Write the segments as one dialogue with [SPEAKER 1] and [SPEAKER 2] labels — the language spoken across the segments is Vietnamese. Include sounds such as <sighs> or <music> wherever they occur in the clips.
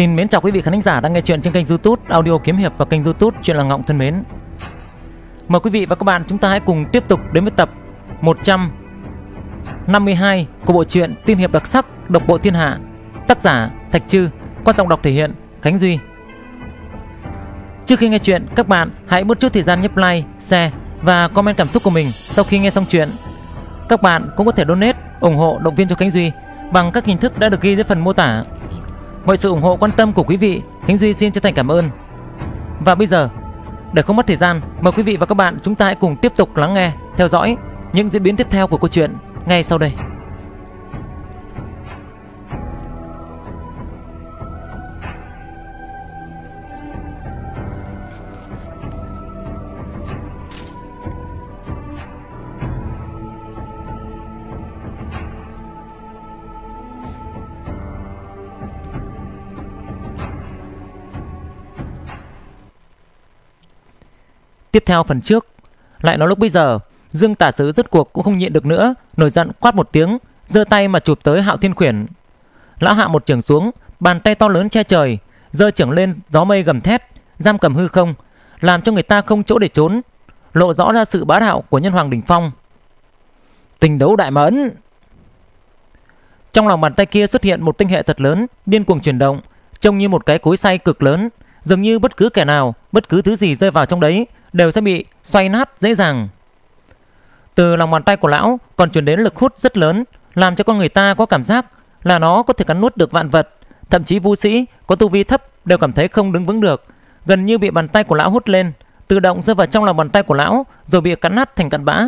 [SPEAKER 1] Xin mến chào quý vị khán giả đang nghe chuyện trên kênh youtube Audio Kiếm Hiệp và kênh youtube Chuyện là Ngọng thân mến. Mời quý vị và các bạn chúng ta hãy cùng tiếp tục đến với tập 152 của bộ truyện Tiên Hiệp đặc sắc Độc Bộ Thiên Hạ. Tác giả Thạch Trư Quan trọng đọc thể hiện Khánh Duy. Trước khi nghe chuyện các bạn hãy bớt chút thời gian nhấp like, share và comment cảm xúc của mình sau khi nghe xong chuyện. Các bạn cũng có thể donate ủng hộ động viên cho Khánh Duy bằng các hình thức đã được ghi dưới phần mô tả. Mọi sự ủng hộ quan tâm của quý vị, Khánh Duy xin chân thành cảm ơn. Và bây giờ, Để không mất thời gian, Mời quý vị và các bạn chúng ta hãy cùng tiếp tục lắng nghe, Theo dõi những diễn biến tiếp theo của câu chuyện Ngay sau đây. Tiếp theo phần trước. Lại nói lúc bây giờ, Dương tả sứ rứt cuộc cũng không nhịn được nữa, Nổi giận quát một tiếng, giơ tay mà chụp tới hạo thiên khuyển. Lão hạ một trường xuống, Bàn tay to lớn che trời, giơ trưởng lên gió mây gầm thét, Giam cầm hư không, Làm cho người ta không chỗ để trốn, Lộ rõ ra sự bá đạo của nhân hoàng đỉnh phong. Tình đấu đại mẫn. Trong lòng bàn tay kia xuất hiện một tinh hệ thật lớn, Điên cuồng chuyển động, Trông như một cái cối xay cực lớn, Dường như bất cứ kẻ nào, Bất cứ thứ gì rơi vào trong đấy đều sẽ bị xoay nát dễ dàng. Từ lòng bàn tay của lão còn truyền đến lực hút rất lớn, làm cho con người ta có cảm giác là nó có thể cắn nuốt được vạn vật, thậm chí vu sĩ có tu vi thấp đều cảm thấy không đứng vững được, gần như bị bàn tay của lão hút lên, tự động rơi vào trong lòng bàn tay của lão rồi bị cắn nát thành cặn bã.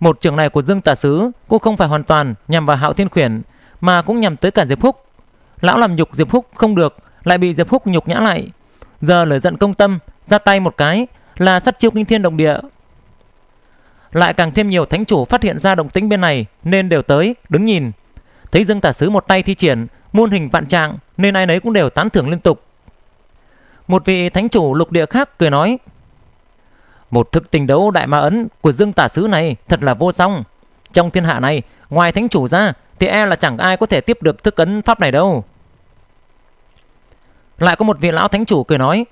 [SPEAKER 1] Một trường này của Dương Tả Sứ cũng không phải hoàn toàn nhằm vào Hạo Thiên Khuyển, mà cũng nhằm tới cả Diệp Húc. Lão làm nhục Diệp Húc không được, lại bị Diệp Húc nhục nhã lại. Giờ lời giận công tâm, ra tay một cái là sát chiêu kinh thiên động địa. Lại càng thêm nhiều thánh chủ phát hiện ra động tĩnh bên này nên đều tới đứng nhìn. Thấy Dương Tả Sứ một tay thi triển muôn hình vạn trạng nên ai nấy cũng đều tán thưởng liên tục. Một vị thánh chủ lục địa khác cười nói: "Một thực tình đấu đại ma ấn của Dương Tả Sứ này thật là vô song. Trong thiên hạ này, ngoài thánh chủ ra thì e là chẳng ai có thể tiếp được thức ấn pháp này đâu." Lại có một vị lão thánh chủ cười nói: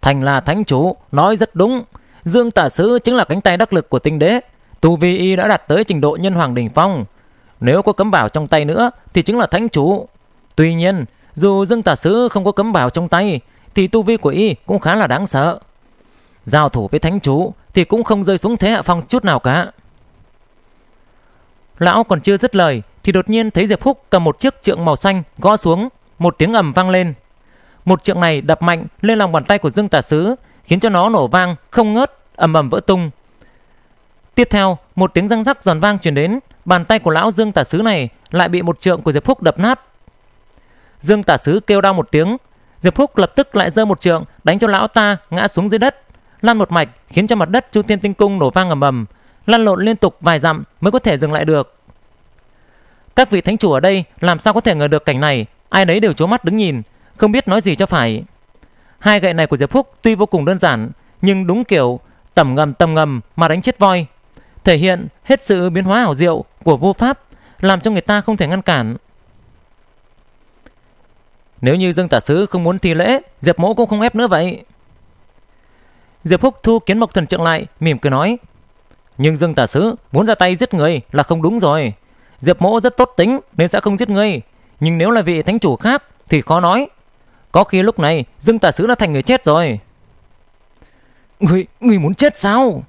[SPEAKER 1] Thành là thánh chủ, nói rất đúng. Dương Tả Sứ chính là cánh tay đắc lực của tinh đế. Tu Vi Y đã đạt tới trình độ nhân hoàng đỉnh phong. Nếu có cấm bảo trong tay nữa thì chính là thánh chủ. Tuy nhiên, dù Dương Tả Sứ không có cấm bảo trong tay thì tu vi của Y cũng khá là đáng sợ. Giao thủ với thánh chủ thì cũng không rơi xuống thế hạ phong chút nào cả. Lão còn chưa dứt lời thì đột nhiên thấy Diệp Húc cầm một chiếc trượng màu xanh gõ xuống, một tiếng ầm vang lên. Một trượng này đập mạnh lên lòng bàn tay của Dương Tả Sứ, khiến cho nó nổ vang không ngớt, ầm ầm vỡ tung. Tiếp theo, một tiếng răng rắc giòn vang truyền đến, bàn tay của lão Dương Tả Sứ này lại bị một trượng của Diệp Phúc đập nát. Dương Tả Sứ kêu đau một tiếng, Diệp Phúc lập tức lại giơ một trượng đánh cho lão ta ngã xuống dưới đất, lăn một mạch khiến cho mặt đất Chu Tiên Tinh Cung nổ vang ầm ầm, lăn lộn liên tục vài dặm mới có thể dừng lại được. Các vị thánh chủ ở đây làm sao có thể ngờ được cảnh này, ai nấy đều chố mắt đứng nhìn, không biết nói gì cho phải. Hai gậy này của Diệp Phúc tuy vô cùng đơn giản, nhưng đúng kiểu tầm ngầm tầm ngầm mà đánh chết voi, thể hiện hết sự biến hóa hảo diệu của vô pháp, làm cho người ta không thể ngăn cản. Nếu như Dương Tả Sứ không muốn thi lễ, Diệp Mỗ cũng không ép nữa vậy. Diệp Phúc thu kiến mộc thần trượng lại, mỉm cười nói. Nhưng Dương Tả Sứ muốn ra tay giết người là không đúng rồi. Diệp Mỗ rất tốt tính nên sẽ không giết người. Nhưng nếu là vị thánh chủ khác thì khó nói. Có khi lúc này Dương Tả Sứ đã thành người chết rồi. Người, người muốn chết sao?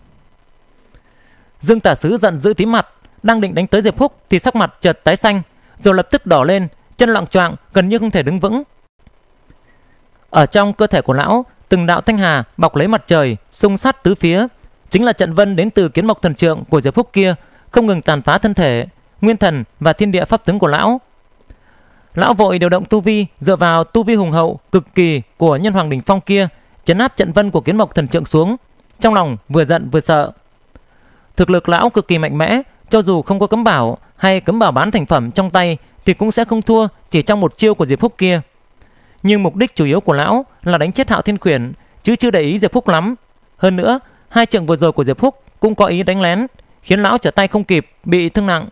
[SPEAKER 1] Dương Tả Sứ giận dữ tím mặt Đang định đánh tới Diệp Húc Thì sắc mặt chợt tái xanh Rồi lập tức đỏ lên Chân loạn choạng gần như không thể đứng vững. Ở trong cơ thể của lão Từng đạo thanh hà bọc lấy mặt trời Xung sát tứ phía. Chính là trận vân đến từ kiến mộc thần trượng của Diệp Húc kia Không ngừng tàn phá thân thể Nguyên thần và thiên địa pháp tướng của lão. Lão vội điều động tu vi dựa vào tu vi hùng hậu cực kỳ của nhân hoàng đỉnh phong kia chấn áp trận vân của kiến mộc thần trượng xuống. Trong lòng vừa giận vừa sợ. Thực lực lão cực kỳ mạnh mẽ, cho dù không có cấm bảo hay cấm bảo bán thành phẩm trong tay thì cũng sẽ không thua chỉ trong một chiêu của Diệp Phúc kia. Nhưng mục đích chủ yếu của lão là đánh chết Hạo Thiên Khuyển, chứ chưa để ý Diệp Phúc lắm. Hơn nữa, hai trận vừa rồi của Diệp Phúc cũng có ý đánh lén, khiến lão trở tay không kịp, bị thương nặng.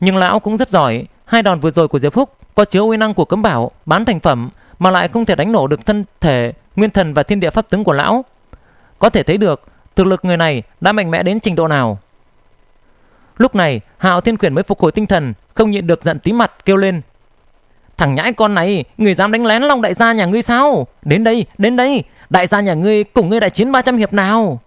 [SPEAKER 1] Nhưng lão cũng rất giỏi, Hai đòn vừa rồi của Diệp Phúc có chứa uy năng của cấm bảo bán thành phẩm mà lại không thể đánh nổ được thân thể, nguyên thần và thiên địa pháp tướng của lão. Có thể thấy được thực lực người này đã mạnh mẽ đến trình độ nào. Lúc này, Hạo Thiên Quyền mới phục hồi tinh thần, không nhịn được giận tí mặt kêu lên. Thằng nhãi con này, người dám đánh lén Long đại gia nhà ngươi sao? Đến đây, đến đây, đại gia nhà ngươi cùng ngươi đại chiến 300 hiệp nào.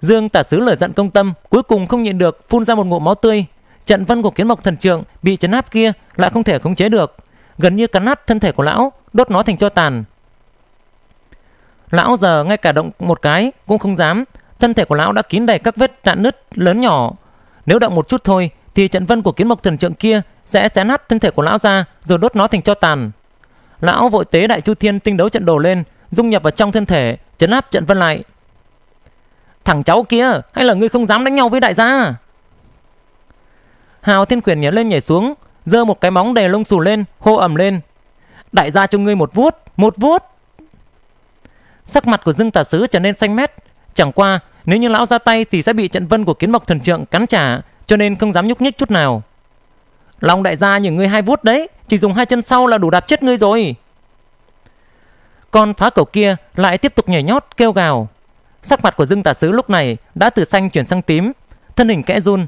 [SPEAKER 1] Dương tả sứ lời giận công tâm, cuối cùng không nhịn được phun ra một ngụm máu tươi. Trận vân của kiến mộc thần trượng bị chấn áp kia lại không thể khống chế được, gần như cắn nát thân thể của lão, đốt nó thành cho tàn. Lão giờ ngay cả động một cái cũng không dám, thân thể của lão đã kín đầy các vết rạn nứt lớn nhỏ. Nếu động một chút thôi thì trận vân của kiến mộc thần trượng kia sẽ xé nát thân thể của lão ra rồi đốt nó thành cho tàn. Lão vội tế đại chu thiên tinh đấu trận đồ lên, dung nhập vào trong thân thể, chấn áp trận vân lại. Thằng cháu kia, hay là ngươi không dám đánh nhau với đại gia? Hào Thiên Quyền nhảy lên nhảy xuống, giơ một cái móng đầy lông xù lên, hô ầm lên. Đại gia cho ngươi một vuốt, một vuốt. Sắc mặt của Dương Tả Sứ trở nên xanh mét. Chẳng qua, nếu như lão ra tay thì sẽ bị trận vân của kiến mộc thần trượng cắn trả, cho nên không dám nhúc nhích chút nào. Long đại gia những ngươi hai vuốt đấy, chỉ dùng hai chân sau là đủ đạp chết ngươi rồi. Con phá cầu kia lại tiếp tục nhảy nhót kêu gào. Sắc mặt của Dương Tả Sứ lúc này đã từ xanh chuyển sang tím, thân hình kẽ run.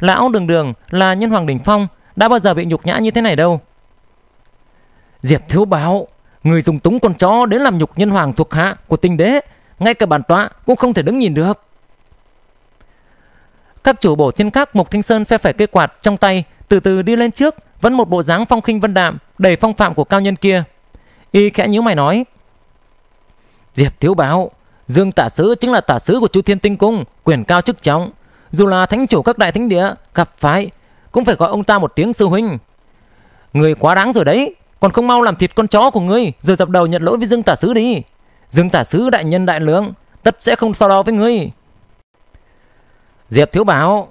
[SPEAKER 1] Lão đường đường là nhân hoàng đỉnh phong, đã bao giờ bị nhục nhã như thế này đâu. Diệp Thiếu báo người dùng túng con chó đến làm nhục nhân hoàng thuộc hạ của tinh đế, ngay cả bản tọa cũng không thể đứng nhìn được. Các chủ bổ thiên các Mục Thanh Sơn phe phải cây quạt trong tay, từ từ đi lên trước, vẫn một bộ dáng phong khinh vân đạm, đầy phong phạm của cao nhân kia. Y khẽ nhíu mày nói: "Diệp Thiếu báo Dương Tả Sứ chính là Tả Sứ của Chu Thiên Tinh Cung, quyền cao chức trọng, dù là thánh chủ các đại thánh địa gặp phải cũng phải gọi ông ta một tiếng sư huynh. Người quá đáng rồi đấy, còn không mau làm thịt con chó của ngươi rồi dập đầu nhận lỗi với Dương Tả Sứ đi. Dương Tả Sứ đại nhân đại lượng, tất sẽ không so đo với ngươi." Diệp Thiếu Bảo,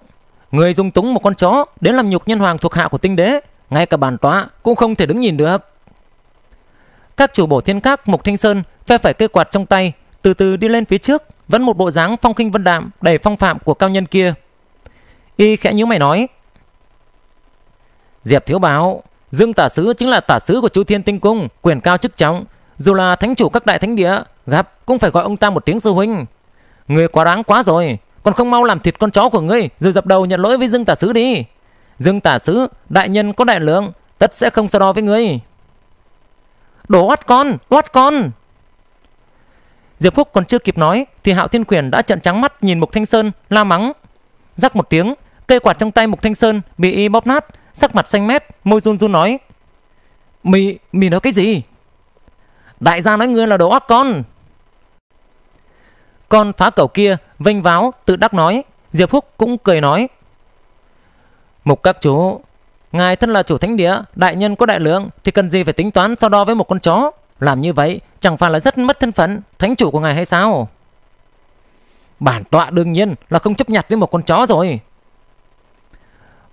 [SPEAKER 1] người dùng túng một con chó đến làm nhục nhân hoàng thuộc hạ của tinh đế, ngay cả bản tọa cũng không thể đứng nhìn được. Các chủ bổ thiên các Mục Thanh Sơn phe phải cây quạt trong tay, từ từ đi lên phía trước, vẫn một bộ dáng phong khinh vân đạm đầy phong phạm của cao nhân kia. Y khẽ nhíu mày nói: "Diệp thiếu báo Dương tả sứ chính là tả sứ của Chu Thiên Tinh Cung, quyền cao chức trọng, dù là thánh chủ các đại thánh địa, gặp cũng phải gọi ông ta một tiếng sư huynh. Người quá đáng quá rồi, còn không mau làm thịt con chó của ngươi rồi dập đầu nhận lỗi với Dương tả sứ đi. Dương tả sứ, đại nhân có đại lượng, tất sẽ không so đo với ngươi." Đồ oát con, oát con. Diệp Phúc còn chưa kịp nói thì Hạo Thiên Quyền đã trợn trắng mắt nhìn Mục Thanh Sơn la mắng. Rắc một tiếng, cây quạt trong tay Mục Thanh Sơn bị y bóp nát, sắc mặt xanh mét, môi run run nói: "Mị mị nói cái gì?" Đại gia nói ngươi là đồ ác con. Con phá cẩu kia vênh váo tự đắc nói, Diệp Phúc cũng cười nói: "Mục các chú, ngài thân là chủ thánh địa, đại nhân có đại lượng thì cần gì phải tính toán so đo với một con chó?" Làm như vậy chẳng phải là rất mất thân phận. Thánh chủ của ngài hay sao? Bản tọa đương nhiên là không chấp nhặt với một con chó rồi.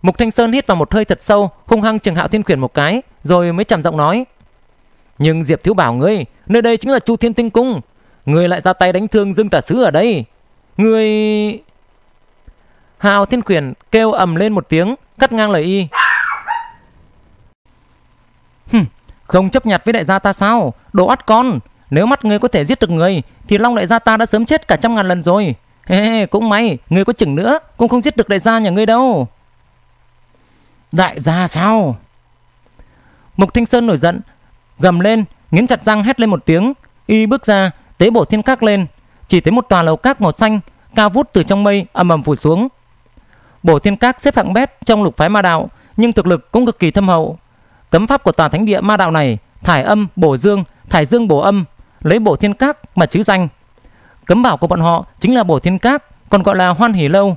[SPEAKER 1] Mục Thanh Sơn hít vào một hơi thật sâu, Hung hăng chừng hạo thiên khuyển một cái, Rồi mới trầm giọng nói. Nhưng Diệp Thiếu bảo ngươi, Nơi đây chính là Chu Thiên Tinh Cung. Ngươi lại ra tay đánh thương Dương Tả Sứ ở đây. Ngươi... Hạo Thiên Khuyển kêu ầm lên một tiếng, Cắt ngang lời y. không chấp nhặt với đại gia ta sao? Đồ ắt con. Nếu mắt ngươi có thể giết được người Thì Long đại gia ta đã sớm chết cả trăm ngàn lần rồi. Hey, Cũng may Ngươi có chừng nữa Cũng không giết được đại gia nhà ngươi đâu. Đại gia sao? Mục Thanh Sơn nổi giận Gầm lên Nghiến chặt răng hét lên một tiếng. Y bước ra Tế bổ thiên các lên. Chỉ thấy một tòa lầu các màu xanh Cao vút từ trong mây ầm ầm phủ xuống. Bổ thiên các xếp hạng bét trong lục phái ma đạo Nhưng thực lực cũng cực kỳ thâm hậu. Cấm pháp của tòa thánh địa ma đạo này thải âm bổ dương, thải dương bổ âm, lấy bổ thiên các mà chứ danh. Cấm bảo của bọn họ chính là bổ thiên các, còn gọi là hoan hỉ lâu.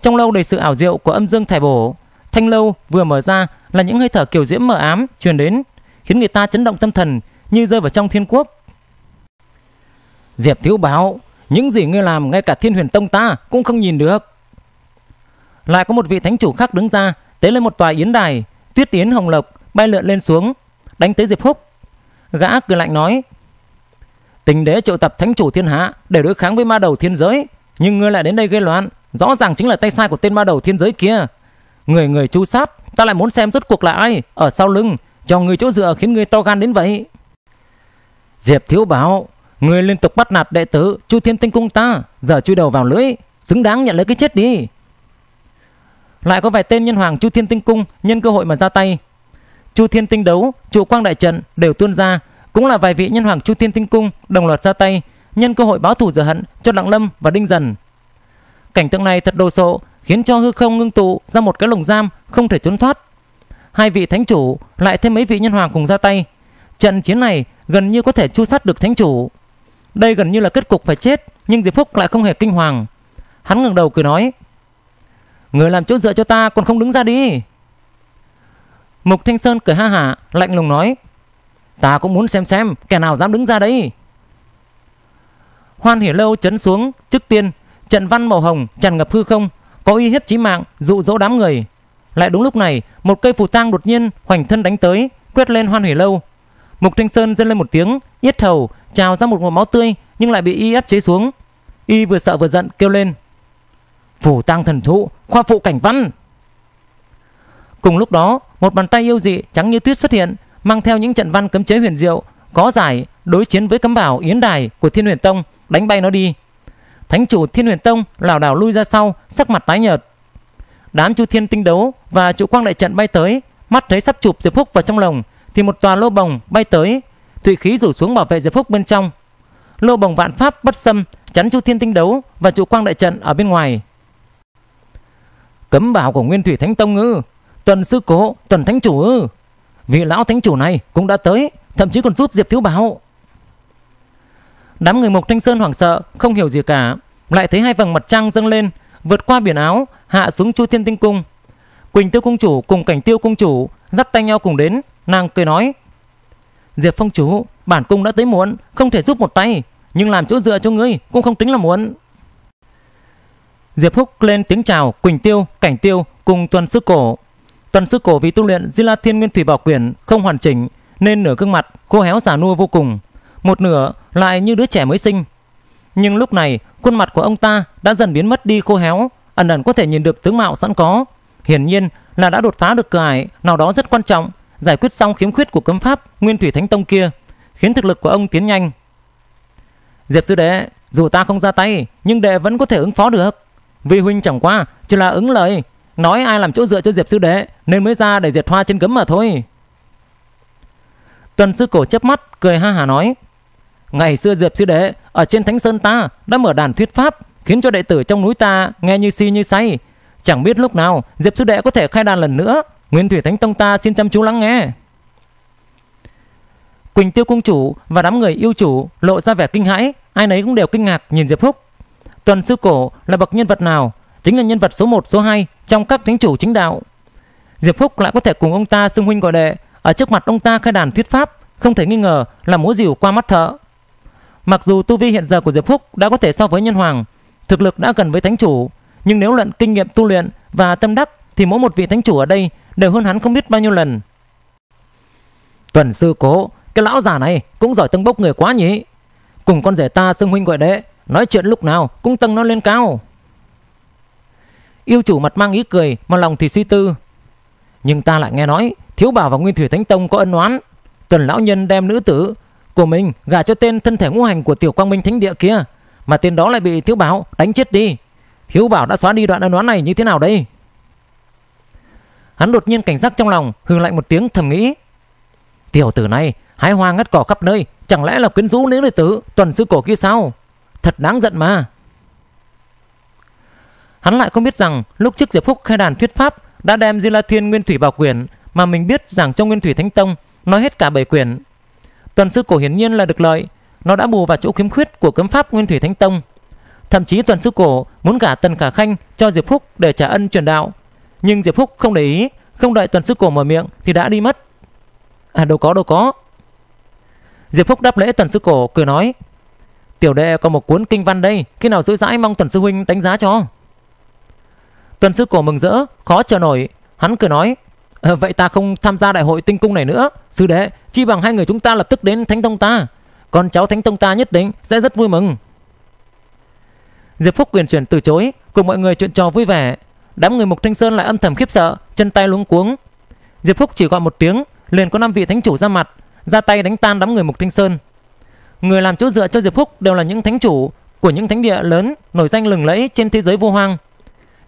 [SPEAKER 1] Trong lâu đầy sự ảo diệu của âm dương thải bổ, thanh lâu vừa mở ra là những hơi thở kiểu diễm mờ ám truyền đến, khiến người ta chấn động tâm thần như rơi vào trong thiên quốc. Diệp thiếu báo, những gì ngươi làm ngay cả thiên huyền tông ta cũng không nhìn được. Lại có một vị thánh chủ khác đứng ra, tế lên một tòa yến đài, tuyết yến hồng lộc bay lượn lên xuống, đánh tới Diệp Húc. Gã cười lạnh nói: "Tình đế triệu tập thánh chủ thiên hạ để đối kháng với ma đầu thiên giới, nhưng ngươi lại đến đây gây loạn, rõ ràng chính là tay sai của tên ma đầu thiên giới kia. Người người chu sát Ta lại muốn xem rốt cuộc là ai Ở sau lưng Cho người chỗ dựa khiến ngươi to gan đến vậy Diệp Thiếu Bảo Người liên tục bắt nạt đệ tử Chu Thiên Tinh Cung ta Giờ chui đầu vào lưỡi, Xứng đáng nhận lấy cái chết đi Lại có vài tên nhân hoàng Chu Thiên Tinh Cung Nhân cơ hội mà ra tay Chu Thiên Tinh Đấu Trụ Quang Đại Trận đều tuôn ra Cũng là vài vị nhân hoàng Chu Thiên Tinh Cung Đồng loạt ra tay Nhân cơ hội báo thù rửa hận cho Đặng Lâm và Đinh Dần Cảnh tượng này thật đồ sộ khiến cho hư không ngưng tụ ra một cái lồng giam không thể trốn thoát. Hai vị thánh chủ lại thêm mấy vị nhân hoàng cùng ra tay. Trận chiến này gần như có thể chu sát được thánh chủ. Đây gần như là kết cục phải chết, nhưng Diệp Phúc lại không hề kinh hoàng. Hắn ngẩng đầu cười nói: "Người làm chỗ dựa cho ta còn không đứng ra đi." Mục Thanh Sơn cười ha hả, lạnh lùng nói: "Ta cũng muốn xem xem kẻ nào dám đứng ra đấy." Hoan Hỉ Lâu chấn xuống, trước tiên trận văn màu hồng tràn ngập hư không, có uy hiếp chí mạng dụ dỗ đám người. Lại đúng lúc này, một cây phù tang đột nhiên hoành thân đánh tới, quét lên Hoan Hủy Lâu. Mục Thanh Sơn dâng lên một tiếng, yết hầu trào ra một nguồn máu tươi nhưng lại bị y ép chế xuống. Y vừa sợ vừa giận kêu lên: "Phù tang thần thụ, khoa phụ cảnh văn!" Cùng lúc đó, một bàn tay yêu dị trắng như tuyết xuất hiện, mang theo những trận văn cấm chế huyền diệu, có giải đối chiến với cấm bảo yến đài của Thiên Huyền Tông, đánh bay nó đi. Thánh chủ Thiên Huyền Tông lảo đảo lui ra sau, sắc mặt tái nhợt. Đám Chu Thiên tinh đấu và trụ quang đại trận bay tới, mắt thấy sắp chụp Diệp Phúc vào trong lồng thì một tòa lô bồng bay tới, thủy khí rủ xuống bảo vệ Diệp Phúc bên trong. Lô bồng vạn pháp bất xâm chắn Chu Thiên tinh đấu và trụ quang đại trận ở bên ngoài. Cấm bảo của Nguyên Thủy Thánh Tông ư? Tuần sư cố, tuần thánh chủ ư? Vị lão thánh chủ này cũng đã tới, thậm chí còn giúp Diệp Thiếu Bảo. Đám người Mộc Thanh Sơn hoảng sợ, không hiểu gì cả, lại thấy hai vầng mặt trăng dâng lên, vượt qua biển áo, hạ xuống Chu Thiên Tinh cung. Quỳnh Tiêu cung chủ cùng Cảnh Tiêu cung chủ dắt tay nhau cùng đến, nàng cười nói: "Diệp Phong chủ, bản cung đã tới muộn, không thể giúp một tay, nhưng làm chỗ dựa cho ngươi cũng không tính là muộn." Diệp Húc lên tiếng chào Quỳnh Tiêu, Cảnh Tiêu cùng Tuần Sư Cổ. Tuần Sư Cổ vì tu luyện Di La Thiên Nguyên Thủy Bảo Quyển không hoàn chỉnh nên nửa gương mặt khô héo già nua vô cùng một nửa lại như đứa trẻ mới sinh. Nhưng lúc này, khuôn mặt của ông ta đã dần biến mất đi khô héo, ẩn ẩn có thể nhìn được tướng mạo sẵn có. Hiển nhiên là đã đột phá được cửa ải nào đó rất quan trọng, giải quyết xong khiếm khuyết của cấm pháp Nguyên Thủy Thánh Tông kia, khiến thực lực của ông tiến nhanh. Diệp sư đệ, dù ta không ra tay, nhưng đệ vẫn có thể ứng phó được. Vì huynh chẳng qua chỉ là ứng lời, nói ai làm chỗ dựa cho Diệp sư đệ nên mới ra để diệt hoa trên gấm mà thôi. Tuần sư cổ chớp mắt cười ha hà nói: Ngày xưa Diệp sư đệ ở trên Thánh Sơn ta đã mở đàn thuyết pháp, khiến cho đệ tử trong núi ta nghe như si như say. Chẳng biết lúc nào Diệp sư đệ có thể khai đàn lần nữa. Nguyên Thủy Thánh Tông ta xin chăm chú lắng nghe. Quỳnh Tiêu cung chủ và đám người yêu chủ lộ ra vẻ kinh hãi, ai nấy cũng đều kinh ngạc nhìn Diệp Phúc. Tuần sư cổ là bậc nhân vật nào? Chính là nhân vật số 1, số 2 trong các thánh chủ chính đạo. Diệp Phúc lại có thể cùng ông ta xưng huynh gọi đệ, ở trước mặt ông ta khai đàn thuyết pháp, không thể nghi ngờ là múa rìu qua mắt thợ. Mặc dù tu vi hiện giờ của Diệp Phúc đã có thể so với nhân hoàng, thực lực đã gần với thánh chủ, nhưng nếu luận kinh nghiệm tu luyện và tâm đắc thì mỗi một vị thánh chủ ở đây đều hơn hắn không biết bao nhiêu lần. Tuần sư cố, cái lão già này cũng giỏi tâng bốc người quá nhỉ. Cùng con rể ta xưng huynh gọi đệ, nói chuyện lúc nào cũng tâng nó lên cao. Yêu chủ mặt mang ý cười, mà lòng thì suy tư. Nhưng ta lại nghe nói, thiếu bảo và nguyên thủy thánh tông có ân oán. Tuần lão nhân đem nữ tử của mình gả cho tên thân thể ngũ hành của tiểu quang minh thánh địa kia, mà tên đó lại bị thiếu bảo đánh chết đi. Thiếu bảo đã xóa đi đoạn ân oán này như thế nào đây? Hắn đột nhiên cảnh giác trong lòng, hừ lạnh một tiếng thầm nghĩ. Tiểu tử này, hái hoa ngắt cỏ khắp nơi, chẳng lẽ là quyến rũ nữ đệ tử, tuần sư cổ kia sao? Thật đáng giận mà hắn lại không biết rằng lúc trước diệp phúc khai đàn thuyết pháp đã đem di la thiên nguyên thủy bảo quyển mà mình biết rằng trong nguyên thủy thánh tông nói hết cả bảy quyển Tuần sư cổ hiển nhiên là được lợi, nó đã bù vào chỗ khiếm khuyết của cấm pháp Nguyên Thủy Thánh Tông. Thậm chí tuần sư cổ muốn gả Tần Khả Khanh cho Diệp Phúc để trả ân truyền đạo, nhưng Diệp Phúc không để ý, không đợi tuần sư cổ mở miệng thì đã đi mất. À đâu có đâu có. Diệp Phúc đáp lễ tuần sư cổ cười nói: "Tiểu đệ có một cuốn kinh văn đây, khi nào rỗi rãi mong tuần sư huynh đánh giá cho." Tuần sư cổ mừng rỡ, khó chờ nổi, hắn cười nói: à, "Vậy ta không tham gia đại hội tinh cung này nữa, sư đệ, Chi bằng hai người chúng ta lập tức đến Thánh Tông ta Con cháu Thánh Tông ta nhất định sẽ rất vui mừng Diệp Phúc quyền chuyển từ chối Cùng mọi người chuyện trò vui vẻ đám người Mục Thanh Sơn lại âm thầm khiếp sợ, chân tay luống cuống. Diệp Phúc chỉ gọi một tiếng, liền có năm vị thánh chủ ra mặt, ra tay đánh tan đám người Mục Thanh Sơn. Người làm chỗ dựa cho Diệp Phúc đều là những thánh chủ của những thánh địa lớn nổi danh lừng lẫy trên thế giới vô hoang.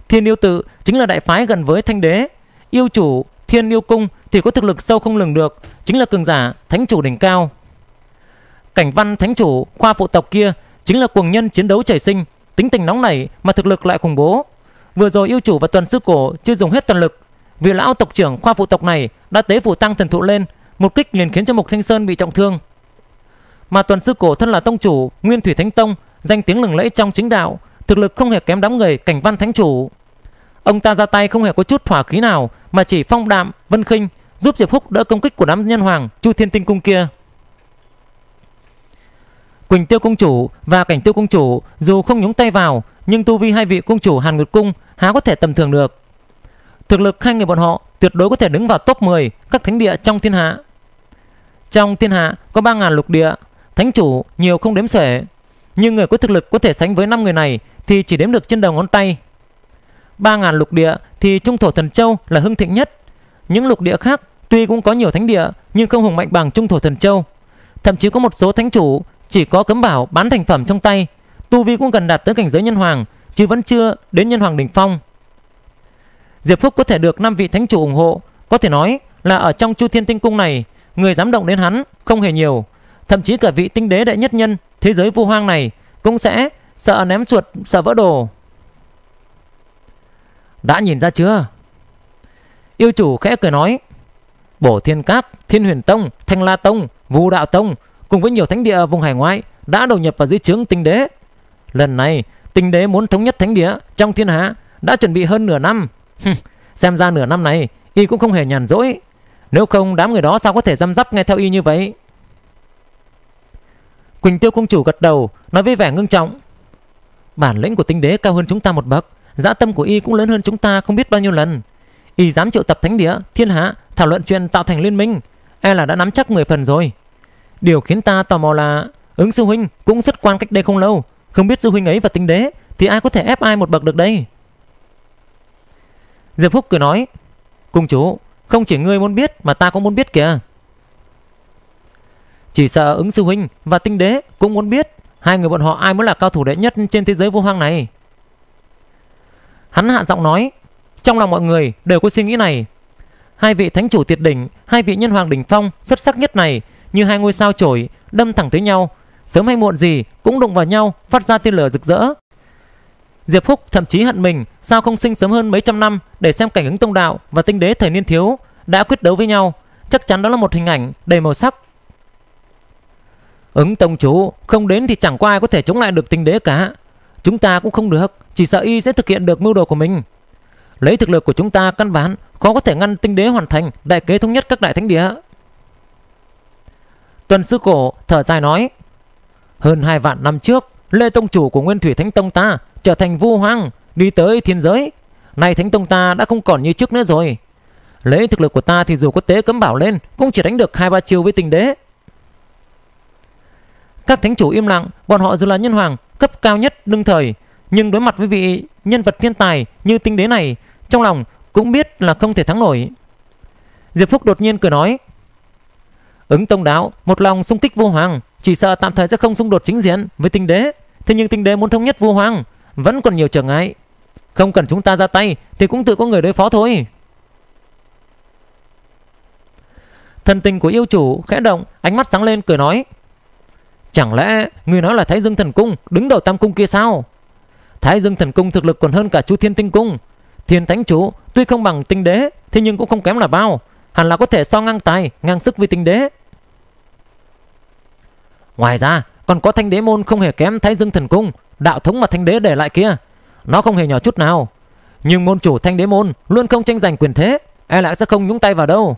[SPEAKER 1] Thiên yêu tự chính là đại phái gần với thanh đế, yêu chủ Thiên yêu cung thì có thực lực sâu không lường được, chính là cường giả thánh chủ đỉnh cao. Cảnh văn thánh chủ khoa phụ tộc kia chính là cuồng nhân chiến đấu trời sinh, tính tình nóng nảy mà thực lực lại khủng bố. Vừa rồi yêu chủ và tuần sư cổ chưa dùng hết toàn lực, vì lão tộc trưởng khoa phụ tộc này đã tế phủ tăng thần thụ lên, một kích liền khiến cho Mục Thanh Sơn bị trọng thương. Mà tuần sư cổ thân là tông chủ Nguyên Thủy Thánh Tông, danh tiếng lừng lẫy trong chính đạo, thực lực không hề kém đám người cảnh văn thánh chủ. Ông ta ra tay không hề có chút hỏa khí nào mà chỉ phong đạm, vân khinh giúp Diệp Phúc đỡ công kích của đám nhân hoàng Chu Thiên Tinh cung kia. Quỳnh Tiêu cung chủ và Cảnh Tiêu cung chủ dù không nhúng tay vào, nhưng tu vi hai vị cung chủ Hàn Nguyệt cung há có thể tầm thường được. Thực lực hai người bọn họ tuyệt đối có thể đứng vào top 10 các thánh địa trong thiên hạ. Trong thiên hạ có 3000 lục địa, thánh chủ nhiều không đếm xuể, nhưng người có thực lực có thể sánh với năm người này thì chỉ đếm được trên đầu ngón tay. 3.000 lục địa thì Trung Thổ Thần Châu là hưng thịnh nhất. Những lục địa khác tuy cũng có nhiều thánh địa nhưng không hùng mạnh bằng Trung Thổ Thần Châu. Thậm chí có một số thánh chủ chỉ có cấm bảo bán thành phẩm trong tay, tu vi cũng gần đạt tới cảnh giới nhân hoàng, chứ vẫn chưa đến nhân hoàng đỉnh phong. Diệp Phúc có thể được năm vị thánh chủ ủng hộ, có thể nói là ở trong Chu Thiên Tinh cung này, người dám động đến hắn không hề nhiều, thậm chí cả vị tinh đế đệ nhất nhân thế giới vô hoang này cũng sẽ sợ ném chuột, sợ vỡ đồ. Đã nhìn ra chưa Yêu chủ khẽ cười nói Bổ Thiên Cát, Thiên Huyền Tông, Thanh La Tông, Vũ Đạo Tông cùng với nhiều thánh địa vùng hải ngoại đã đầu nhập vào dưới trướng tinh đế. Lần này, tinh đế muốn thống nhất thánh địa trong thiên hạ đã chuẩn bị hơn nửa năm. <laughs> Xem ra nửa năm này y cũng không hề nhàn rỗi. Nếu không đám người đó sao có thể dăm dắp nghe theo y như vậy? Quỳnh Tiêu công chủ gật đầu, nói với vẻ ngưng trọng. Bản lĩnh của tinh đế cao hơn chúng ta một bậc, Dã tâm của y cũng lớn hơn chúng ta không biết bao nhiêu lần. Y dám triệu tập thánh địa, thiên hạ, thảo luận chuyện tạo thành liên minh. E là đã nắm chắc 10 phần rồi. Điều khiến ta tò mò là ứng sư huynh cũng xuất quan cách đây không lâu. Không biết sư huynh ấy và tinh đế thì ai có thể ép ai một bậc được đây. Diệp Phúc cười nói. Cung chủ, không chỉ ngươi muốn biết mà ta cũng muốn biết kìa. Chỉ sợ ứng sư huynh và tinh đế cũng muốn biết hai người bọn họ ai mới là cao thủ đệ nhất trên thế giới vô hoang này. Hắn hạ giọng nói, Trong lòng mọi người đều có suy nghĩ này. Hai vị thánh chủ tuyệt đỉnh, Hai vị nhân hoàng đỉnh phong xuất sắc nhất này, Như hai ngôi sao chổi đâm thẳng tới nhau, Sớm hay muộn gì cũng đụng vào nhau, Phát ra tia lửa rực rỡ. Diệp Phúc thậm chí hận mình, Sao không sinh sớm hơn mấy trăm năm Để xem cảnh ứng tông đạo và tinh đế thời niên thiếu, Đã quyết đấu với nhau, Chắc chắn đó là một hình ảnh đầy màu sắc. Ứng tông chủ, Không đến thì chẳng có ai có thể chống lại được tinh đế cả. Chúng ta cũng không được. Chỉ sợ y sẽ thực hiện được mưu đồ của mình. Lấy thực lực của chúng ta căn bản, Khó có thể ngăn tinh đế hoàn thành Đại kế thống nhất các đại thánh địa. Tuần sư cổ thở dài nói, Hơn hai vạn năm trước, Lê Tông chủ của Nguyên Thủy Thánh Tông ta Trở thành vu hoang, Đi tới thiên giới. Nay Thánh Tông ta đã không còn như trước nữa rồi. Lấy thực lực của ta thì dù có tế cấm bảo lên, Cũng chỉ đánh được hai ba chiêu với tinh đế. Các thánh chủ im lặng, Bọn họ dù là nhân hoàng, cấp cao nhất đương thời, nhưng đối mặt với vị nhân vật thiên tài như tinh đế này, trong lòng cũng biết là không thể thắng nổi. Diệp phúc đột nhiên cười nói, ứng tông đạo, một lòng xung kích vô hoàng, chỉ sợ tạm thời sẽ không xung đột chính diện với tinh đế. Thế nhưng tinh đế muốn thống nhất vô hoàng, vẫn còn nhiều trở ngại. Không cần chúng ta ra tay, thì cũng tự có người đối phó thôi. Thần tình của yêu chủ khẽ động, ánh mắt sáng lên, cười nói Chẳng lẽ người nói là Thái Dương Thần Cung đứng đầu tam cung kia sao? Thái Dương Thần Cung thực lực còn hơn cả Chu Thiên Tinh Cung. Thiên Thánh Chủ tuy không bằng tinh đế thế nhưng cũng không kém là bao. Hẳn là có thể so ngang tài, ngang sức với tinh đế. Ngoài ra còn có thanh đế môn không hề kém Thái Dương Thần Cung. Đạo thống mà thanh đế để lại kia. Nó không hề nhỏ chút nào. Nhưng môn chủ thanh đế môn luôn không tranh giành quyền thế. E lại sẽ không nhúng tay vào đâu.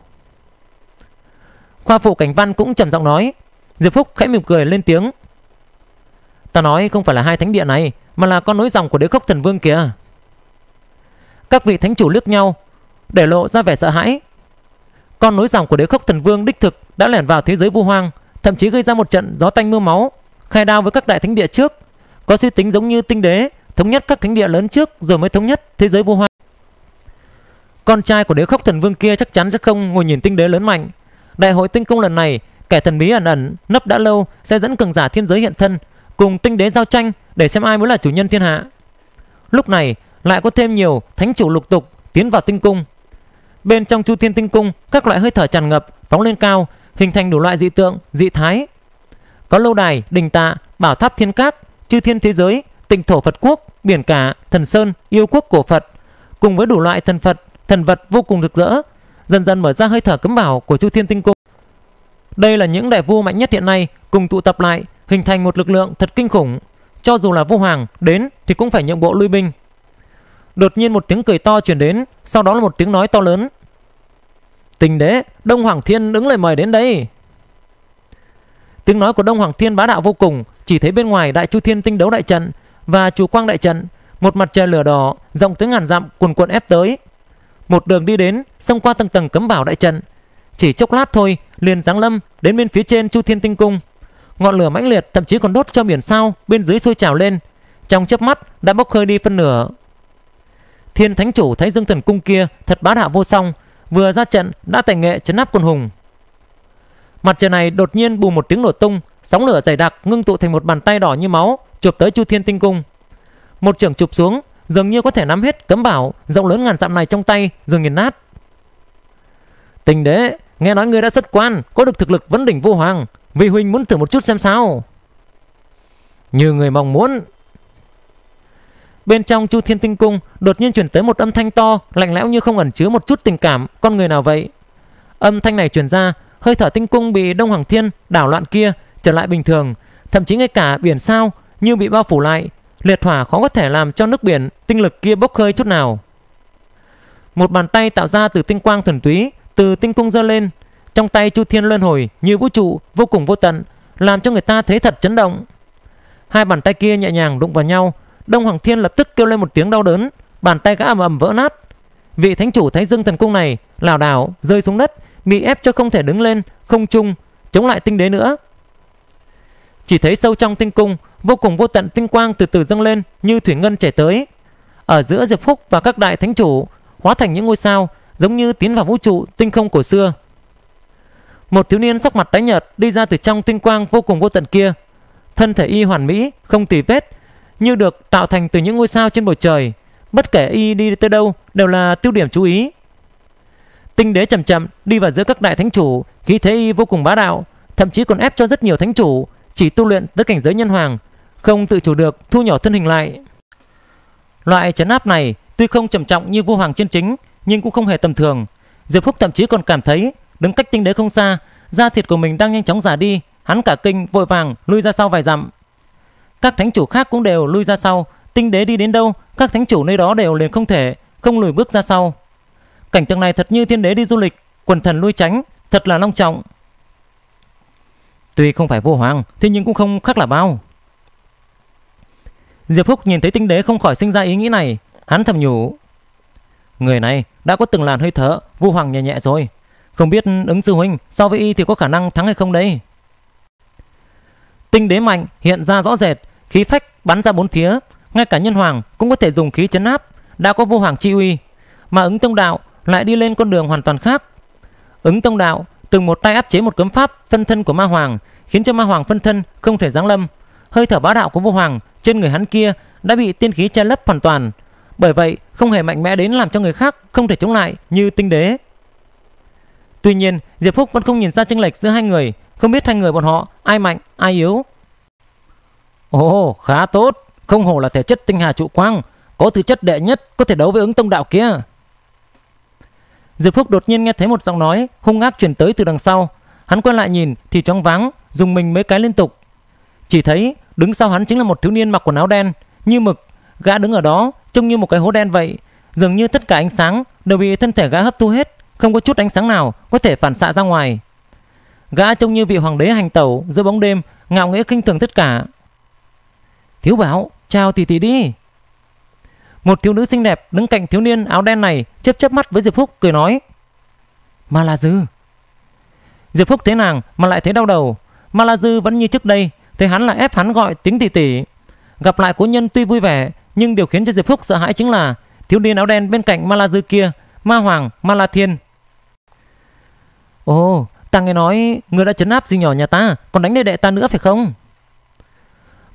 [SPEAKER 1] Khoa phụ cảnh văn cũng trầm giọng nói Diệp Phúc khẽ mỉm cười lên tiếng. Ta nói không phải là hai thánh địa này, mà là con nối dòng của đế khốc thần vương kìa. Các vị thánh chủ liếc nhau, để lộ ra vẻ sợ hãi. Con nối dòng của đế khốc thần vương đích thực đã lẻn vào thế giới vu hoang, thậm chí gây ra một trận gió tanh mưa máu, khai đao với các đại thánh địa trước. Có suy tính giống như tinh đế, thống nhất các thánh địa lớn trước rồi mới thống nhất thế giới vu hoang. Con trai của đế khốc thần vương kia chắc chắn sẽ không ngồi nhìn tinh đế lớn mạnh Đại hội tinh công lần này Kẻ thần bí ẩn ẩn nấp đã lâu Sẽ dẫn cường giả thiên giới hiện thân Cùng tinh đế giao tranh Để xem ai mới là chủ nhân thiên hạ. Lúc này lại có thêm nhiều thánh chủ lục tục Tiến vào tinh cung. Bên trong chu thiên tinh cung Các loại hơi thở tràn ngập Phóng lên cao Hình thành đủ loại dị tượng, dị thái. Có lâu đài, đình tạ, bảo tháp thiên cát Chư thiên thế giới, tịnh thổ Phật quốc Biển cả, thần sơn, yêu quốc cổ Phật. Cùng với đủ loại thần Phật, thần vật vô cùng rực rỡ Dần dần mở ra hơi thở cấm bảo của chu thiên tinh cung. Đây là những đại vua mạnh nhất hiện nay, Cùng tụ tập lại, Hình thành một lực lượng thật kinh khủng. Cho dù là vua hoàng đến Thì cũng phải nhượng bộ lui binh. Đột nhiên một tiếng cười to truyền đến, Sau đó là một tiếng nói to lớn. Tình đế, Đông Hoàng Thiên đứng lời mời đến đây. Tiếng nói của Đông Hoàng Thiên bá đạo vô cùng, Chỉ thấy bên ngoài đại chu thiên tinh đấu đại trận Và Chu quang đại trận, Một mặt trời lửa đỏ, rộng tới ngàn dặm, cuồn cuộn ép tới. Một đường đi đến, Xông qua tầng tầng cấm bảo đại trận. Chỉ chốc lát thôi liền giáng lâm Đến bên phía trên chu thiên tinh cung Ngọn lửa mãnh liệt thậm chí còn đốt cho biển sao Bên dưới sôi trào lên Trong chớp mắt đã bốc hơi đi phân nửa Thiên Thánh Chủ thấy Dương Thần Cung kia thật bá đạo vô song, vừa ra trận đã tài nghệ chấn áp quân hùng. Mặt trời này đột nhiên bù một tiếng nổ tung, sóng lửa dày đặc ngưng tụ thành một bàn tay đỏ như máu, chụp tới Chu Thiên Tinh Cung. Một trưởng chụp xuống, dường như có thể nắm hết cấm bảo rộng lớn ngàn dặm này trong tay rồi nghiền nát. Tình đế, nghe nói ngươi đã xuất quan, có được thực lực vấn đỉnh vô hoàng, vì huynh muốn thử một chút xem sao. Như người mong muốn, Bên trong Chu Thiên Tinh Cung đột nhiên truyền tới một âm thanh to, lạnh lẽo như không ẩn chứa một chút tình cảm con người nào vậy. Âm thanh này truyền ra, hơi thở tinh cung bị Đông Hoàng Thiên đảo loạn kia trở lại bình thường, thậm chí ngay cả biển sao như bị bao phủ lại, liệt hỏa khó có thể làm cho nước biển tinh lực kia bốc hơi chút nào. Một bàn tay tạo ra từ tinh quang thuần túy từ tinh cung giơ lên, trong tay Chu Thiên luân hồi như vũ trụ vô cùng vô tận, làm cho người ta thấy thật chấn động. Hai bàn tay kia nhẹ nhàng đụng vào nhau, Đông Hoàng Thiên lập tức kêu lên một tiếng đau đớn, bàn tay gã ầm ầm vỡ nát. Vị thánh chủ thấy Dương Thần Cung này lảo đảo rơi xuống đất, bị ép cho không thể đứng lên, không chung chống lại tinh đế nữa. Chỉ thấy sâu trong tinh cung, vô cùng vô tận tinh quang từ từ dâng lên như thủy ngân chảy tới. Ở giữa Diệp Phúc và các đại thánh chủ hóa thành những ngôi sao, giống như tiến vào vũ trụ tinh không cổ xưa. Một thiếu niên sắc mặt tái nhợt đi ra từ trong tinh quang vô cùng vô tận kia, thân thể y hoàn mỹ, không tì vết, như được tạo thành từ những ngôi sao trên bầu trời. Bất kể y đi tới đâu đều là tiêu điểm chú ý. Tinh đế chậm chậm đi vào giữa các đại thánh chủ, khí thế y vô cùng bá đạo, thậm chí còn ép cho rất nhiều thánh chủ chỉ tu luyện tới cảnh giới nhân hoàng, không tự chủ được thu nhỏ thân hình lại. Loại chấn áp này tuy không trầm trọng như vua hoàng chân chính, nhưng cũng không hề tầm thường. Diệp Phúc thậm chí còn cảm thấy đứng cách tinh đế không xa, da thịt của mình đang nhanh chóng già đi, hắn cả kinh vội vàng lui ra sau vài dặm. Các thánh chủ khác cũng đều lui ra sau Tinh đế đi đến đâu Các thánh chủ nơi đó đều liền không thể Không lùi bước ra sau Cảnh tượng này thật như thiên đế đi du lịch Quần thần lui tránh Thật là long trọng Tuy không phải vua hoàng Thế nhưng cũng không khác là bao Diệp Phúc nhìn thấy tinh đế không khỏi sinh ra ý nghĩ này Hắn thầm nhủ Người này đã có từng làn hơi thở vu hoàng nhẹ nhẹ rồi. Không biết ứng sư huynh so với y thì có khả năng thắng hay không đây? Tinh đế mạnh hiện ra rõ rệt khí phách bắn ra bốn phía, ngay cả nhân hoàng cũng có thể dùng khí chấn áp, đã có vu hoàng chi uy, mà ứng tông đạo lại đi lên con đường hoàn toàn khác. Ứng tông đạo từng một tay áp chế một cấm pháp phân thân của ma hoàng, khiến cho ma hoàng phân thân không thể giáng lâm. Hơi thở bá đạo của vô hoàng trên người hắn kia đã bị tiên khí che lấp hoàn toàn, bởi vậy không hề mạnh mẽ đến làm cho người khác không thể chống lại như tinh đế. Tuy nhiên, Diệp Phúc vẫn không nhìn ra chênh lệch giữa hai người, không biết hai người bọn họ ai mạnh, ai yếu. Ồ, khá tốt. Không hổ là thể chất tinh hà trụ quang. Có tư chất đệ nhất có thể đấu với ứng tông đạo kia. Diệp Phúc đột nhiên nghe thấy một giọng nói hung ác truyền tới từ đằng sau. Hắn quay lại nhìn thì trong váng, dùng mình mấy cái liên tục. Chỉ thấy đứng sau hắn chính là một thiếu niên mặc quần áo đen, như mực. Gã đứng ở đó trông như một cái hố đen vậy. Dường như tất cả ánh sáng đều bị thân thể gã hấp thu hết, không có chút ánh sáng nào có thể phản xạ ra ngoài. Gã trông như vị hoàng đế hành tẩu giữa bóng đêm, ngạo nghễ kinh thường tất cả. Thiếu bảo chào tỷ tỷ đi Một thiếu nữ xinh đẹp đứng cạnh thiếu niên áo đen này chớp chớp mắt với Diệp Phúc cười nói Mà là Dư Diệp Phúc thấy nàng mà lại thấy đau đầu Mà là Dư vẫn như trước đây Thấy hắn là ép hắn gọi tiếng tỷ tỷ Gặp lại cố nhân tuy vui vẻ nhưng điều khiến cho Diệp Phúc sợ hãi chính là Thiếu niên áo đen bên cạnh Ma La Dư kia Ma Hoàng, Ma La Thiên. Ồ, ta nghe nói người đã chấn áp gì nhỏ nhà ta, còn đánh đệ đệ ta nữa phải không?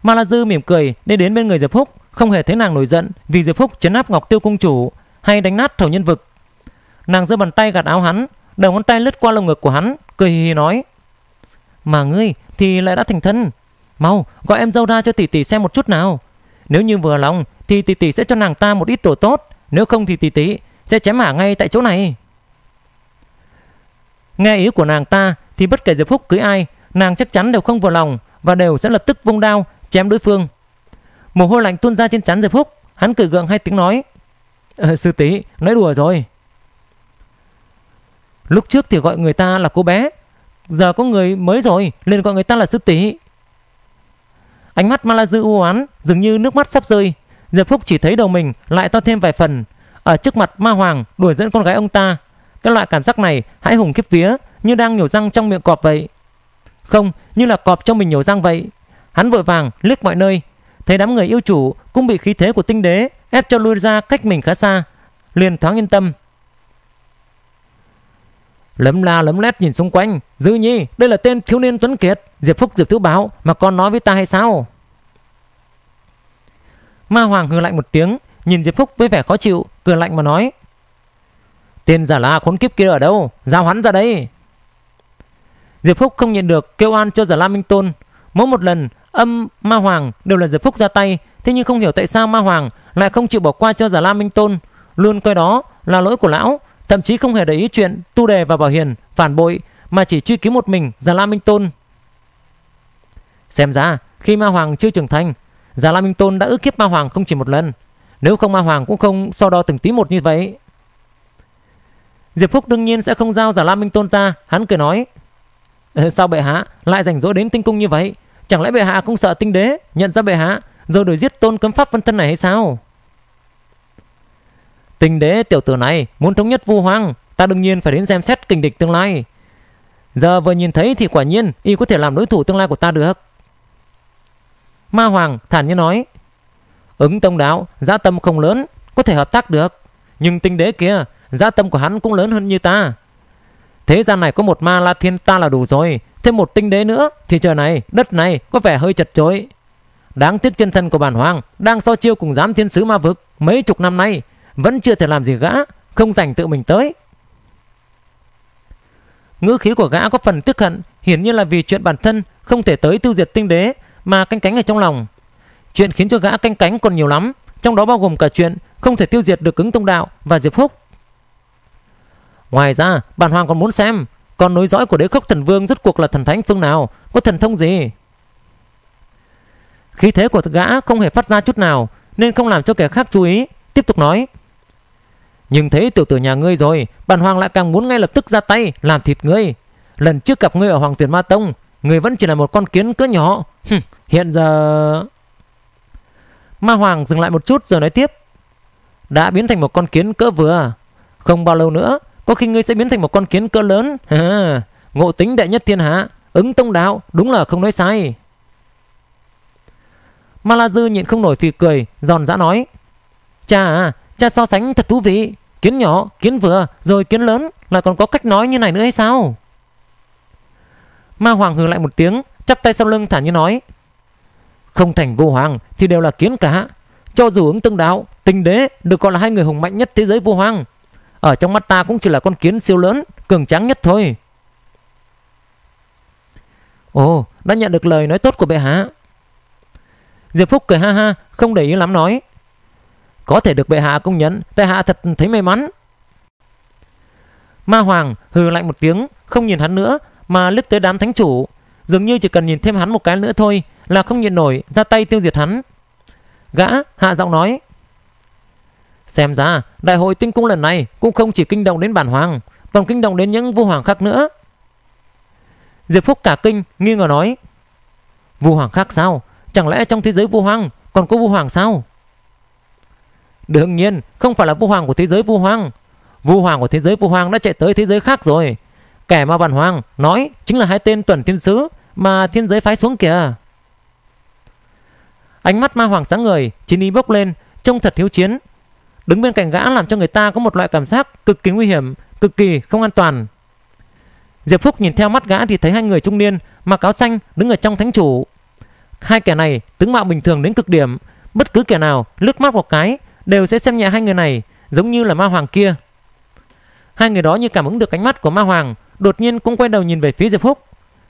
[SPEAKER 1] Ma La Dư mỉm cười đi đến bên người Diệp Phúc, không hề thấy nàng nổi giận vì Diệp Phúc chấn áp Ngọc Tiêu cung chủ hay đánh nát thầu nhân vực. Nàng giơ bàn tay gạt áo hắn, đầu ngón tay lướt qua lồng ngực của hắn, cười hì hì nói: "Mà ngươi thì lại đã thành thân, mau gọi em dâu ra cho tỷ tỷ xem một chút nào. Nếu như vừa lòng thì tỷ tỷ sẽ cho nàng ta một ít đồ tốt, nếu không thì tỷ tỷ sẽ chém hả ngay tại chỗ này." Nghe ý của nàng ta thì bất kể Diệp Phúc cưới ai, nàng chắc chắn đều không vừa lòng và đều sẽ lập tức vung đao chém đối phương. Mồ hôi lạnh tuôn ra trên trán Diệp Phúc, hắn cười gượng hai tiếng nói: ờ, "Sư tỷ, nói đùa rồi." Lúc trước thì gọi người ta là cô bé, giờ có người mới rồi, liền gọi người ta là sư tỷ. Ánh mắt Malazu u oán, dường như nước mắt sắp rơi. Diệp Phúc chỉ thấy đầu mình lại to thêm vài phần. Ở trước mặt Ma Hoàng đuổi dẫn con gái ông ta, cái loại cảm giác này hãi hùng khiếp vía như đang nhổ răng trong miệng cọp vậy. Không, như là cọp trong mình nhổ răng vậy. Hắn vội vàng liếc mọi nơi, thấy đám người yêu chủ cũng bị khí thế của tinh đế ép cho lui ra cách mình khá xa, liền thoáng yên tâm. Lấm la lấm lét nhìn xung quanh, Dư Nhi, đây là tên thiếu niên tuấn kiệt, Diệp Phúc Diệp Thứ Báo mà con nói với ta hay sao? Ma Hoàng hừ lạnh một tiếng, nhìn Diệp Phúc với vẻ khó chịu, cười lạnh mà nói: Tên giả la khốn kiếp kia ở đâu? Giao hắn ra đây. Diệp Phúc không nhận được kêu an cho giả la Minh Tôn. Mỗi một lần âm ma hoàng đều là Diệp Phúc ra tay Thế nhưng không hiểu tại sao ma hoàng lại không chịu bỏ qua cho giả la Minh Tôn. Luôn coi đó là lỗi của lão Thậm chí không hề để ý chuyện tu đề và bảo hiền phản bội, Mà chỉ truy cứu một mình giả la Minh Tôn. Xem ra, khi ma hoàng chưa trưởng thành Giả La Minh Tôn đã ức kiếp ma hoàng không chỉ một lần. Nếu không ma hoàng cũng không so đo từng tí một như vậy. Diệp Phúc đương nhiên sẽ không giao giả la Minh Tôn ra, Hắn cười nói. Ờ, sao bệ hạ lại rảnh rỗi đến tinh cung như vậy? Chẳng lẽ bệ hạ không sợ tinh đế Nhận ra bệ hạ, rồi đuổi giết tôn cấm pháp phân thân này hay sao? Tinh đế tiểu tử này Muốn thống nhất vu hoang Ta đương nhiên phải đến xem xét kình địch tương lai. Giờ vừa nhìn thấy thì quả nhiên Y có thể làm đối thủ tương lai của ta được. Ma Hoàng thản nhiên nói Ứng tông đạo Giá tâm không lớn Có thể hợp tác được. Nhưng tinh đế kia giá tâm của hắn cũng lớn hơn như ta. Thế gian này có một ma la thiên ta là đủ rồi Thêm một tinh đế nữa Thì trời này, đất này có vẻ hơi chật chội. Đáng tiếc chân thân của bản hoàng Đang so chiêu cùng giám thiên sứ ma vực Mấy chục năm nay vẫn chưa thể làm gì gã Không dành tự mình tới Ngữ khí của gã có phần tức hận Hiển nhiên là vì chuyện bản thân Không thể tới tiêu diệt tinh đế Mà canh cánh ở trong lòng Chuyện khiến cho gã canh cánh còn nhiều lắm Trong đó bao gồm cả chuyện Không thể tiêu diệt được cứng tông đạo và Diệp Phúc Ngoài ra, bản hoàng còn muốn xem con nối dõi của đế khốc thần vương rốt cuộc là thần thánh phương nào, có thần thông gì. Khí thế của gã không hề phát ra chút nào, nên không làm cho kẻ khác chú ý. Tiếp tục nói. Nhưng thấy tiểu tử nhà ngươi rồi, bản hoàng lại càng muốn ngay lập tức ra tay làm thịt ngươi. Lần trước gặp ngươi ở Hoàng tuyển Ma Tông, ngươi vẫn chỉ là một con kiến cỡ nhỏ. Hiện giờ... Ma Hoàng dừng lại một chút rồi nói tiếp. Đã biến thành một con kiến cỡ vừa. Không bao lâu nữa, có khi ngươi sẽ biến thành một con kiến cỡ lớn <laughs> à, Ngộ tính đệ nhất thiên hạ Ứng tông đạo đúng là không nói sai ma la dư nhịn không nổi phì cười Giòn giã nói Cha à cha so sánh thật thú vị. Kiến nhỏ, kiến vừa, rồi kiến lớn. Lại còn có cách nói như này nữa hay sao? Ma Hoàng hừ lại một tiếng Chắp tay sau lưng thản như nói Không thành vô hoàng thì đều là kiến cả. Cho dù ứng tương đạo Tình đế được gọi là hai người hùng mạnh nhất thế giới vô hoàng. Ở trong mắt ta cũng chỉ là con kiến siêu lớn Cường tráng nhất thôi. Ồ đã nhận được lời nói tốt của bệ hạ. Diệp Phúc cười ha ha Không để ý lắm nói có thể được bệ hạ công nhận, Tại hạ thật thấy may mắn. Ma Hoàng hừ lạnh một tiếng, Không nhìn hắn nữa, Mà lướt tới đám thánh chủ. Dường như chỉ cần nhìn thêm hắn một cái nữa thôi Là không nhịn nổi, ra tay tiêu diệt hắn. Gã hạ giọng nói, Xem ra, đại hội tinh cung lần này cũng không chỉ kinh động đến bản hoàng, Còn kinh động đến những vua hoàng khác nữa. Diệp Phúc cả kinh, nghi ngờ nói, Vua hoàng khác sao? Chẳng lẽ trong thế giới vua hoàng còn có vua hoàng sao? Đương nhiên không phải là vua hoàng của thế giới vua hoàng Vua hoàng của thế giới vua hoàng đã chạy tới thế giới khác rồi Kẻ mà bản hoàng nói chính là hai tên tuần thiên sứ Mà thiên giới phái xuống kìa Ánh mắt ma hoàng sáng ngời Chiến y bốc lên Trông thật thiếu chiến đứng bên cạnh gã làm cho người ta có một loại cảm giác cực kỳ nguy hiểm, cực kỳ không an toàn. Diệp Phúc nhìn theo mắt gã thì thấy hai người trung niên mặc áo xanh đứng ở trong thánh chủ. Hai kẻ này tướng mạo bình thường đến cực điểm, bất cứ kẻ nào lướt mắt một cái đều sẽ xem nhẹ hai người này, giống như là ma hoàng kia. Hai người đó như cảm ứng được ánh mắt của ma hoàng, đột nhiên cũng quay đầu nhìn về phía Diệp Phúc.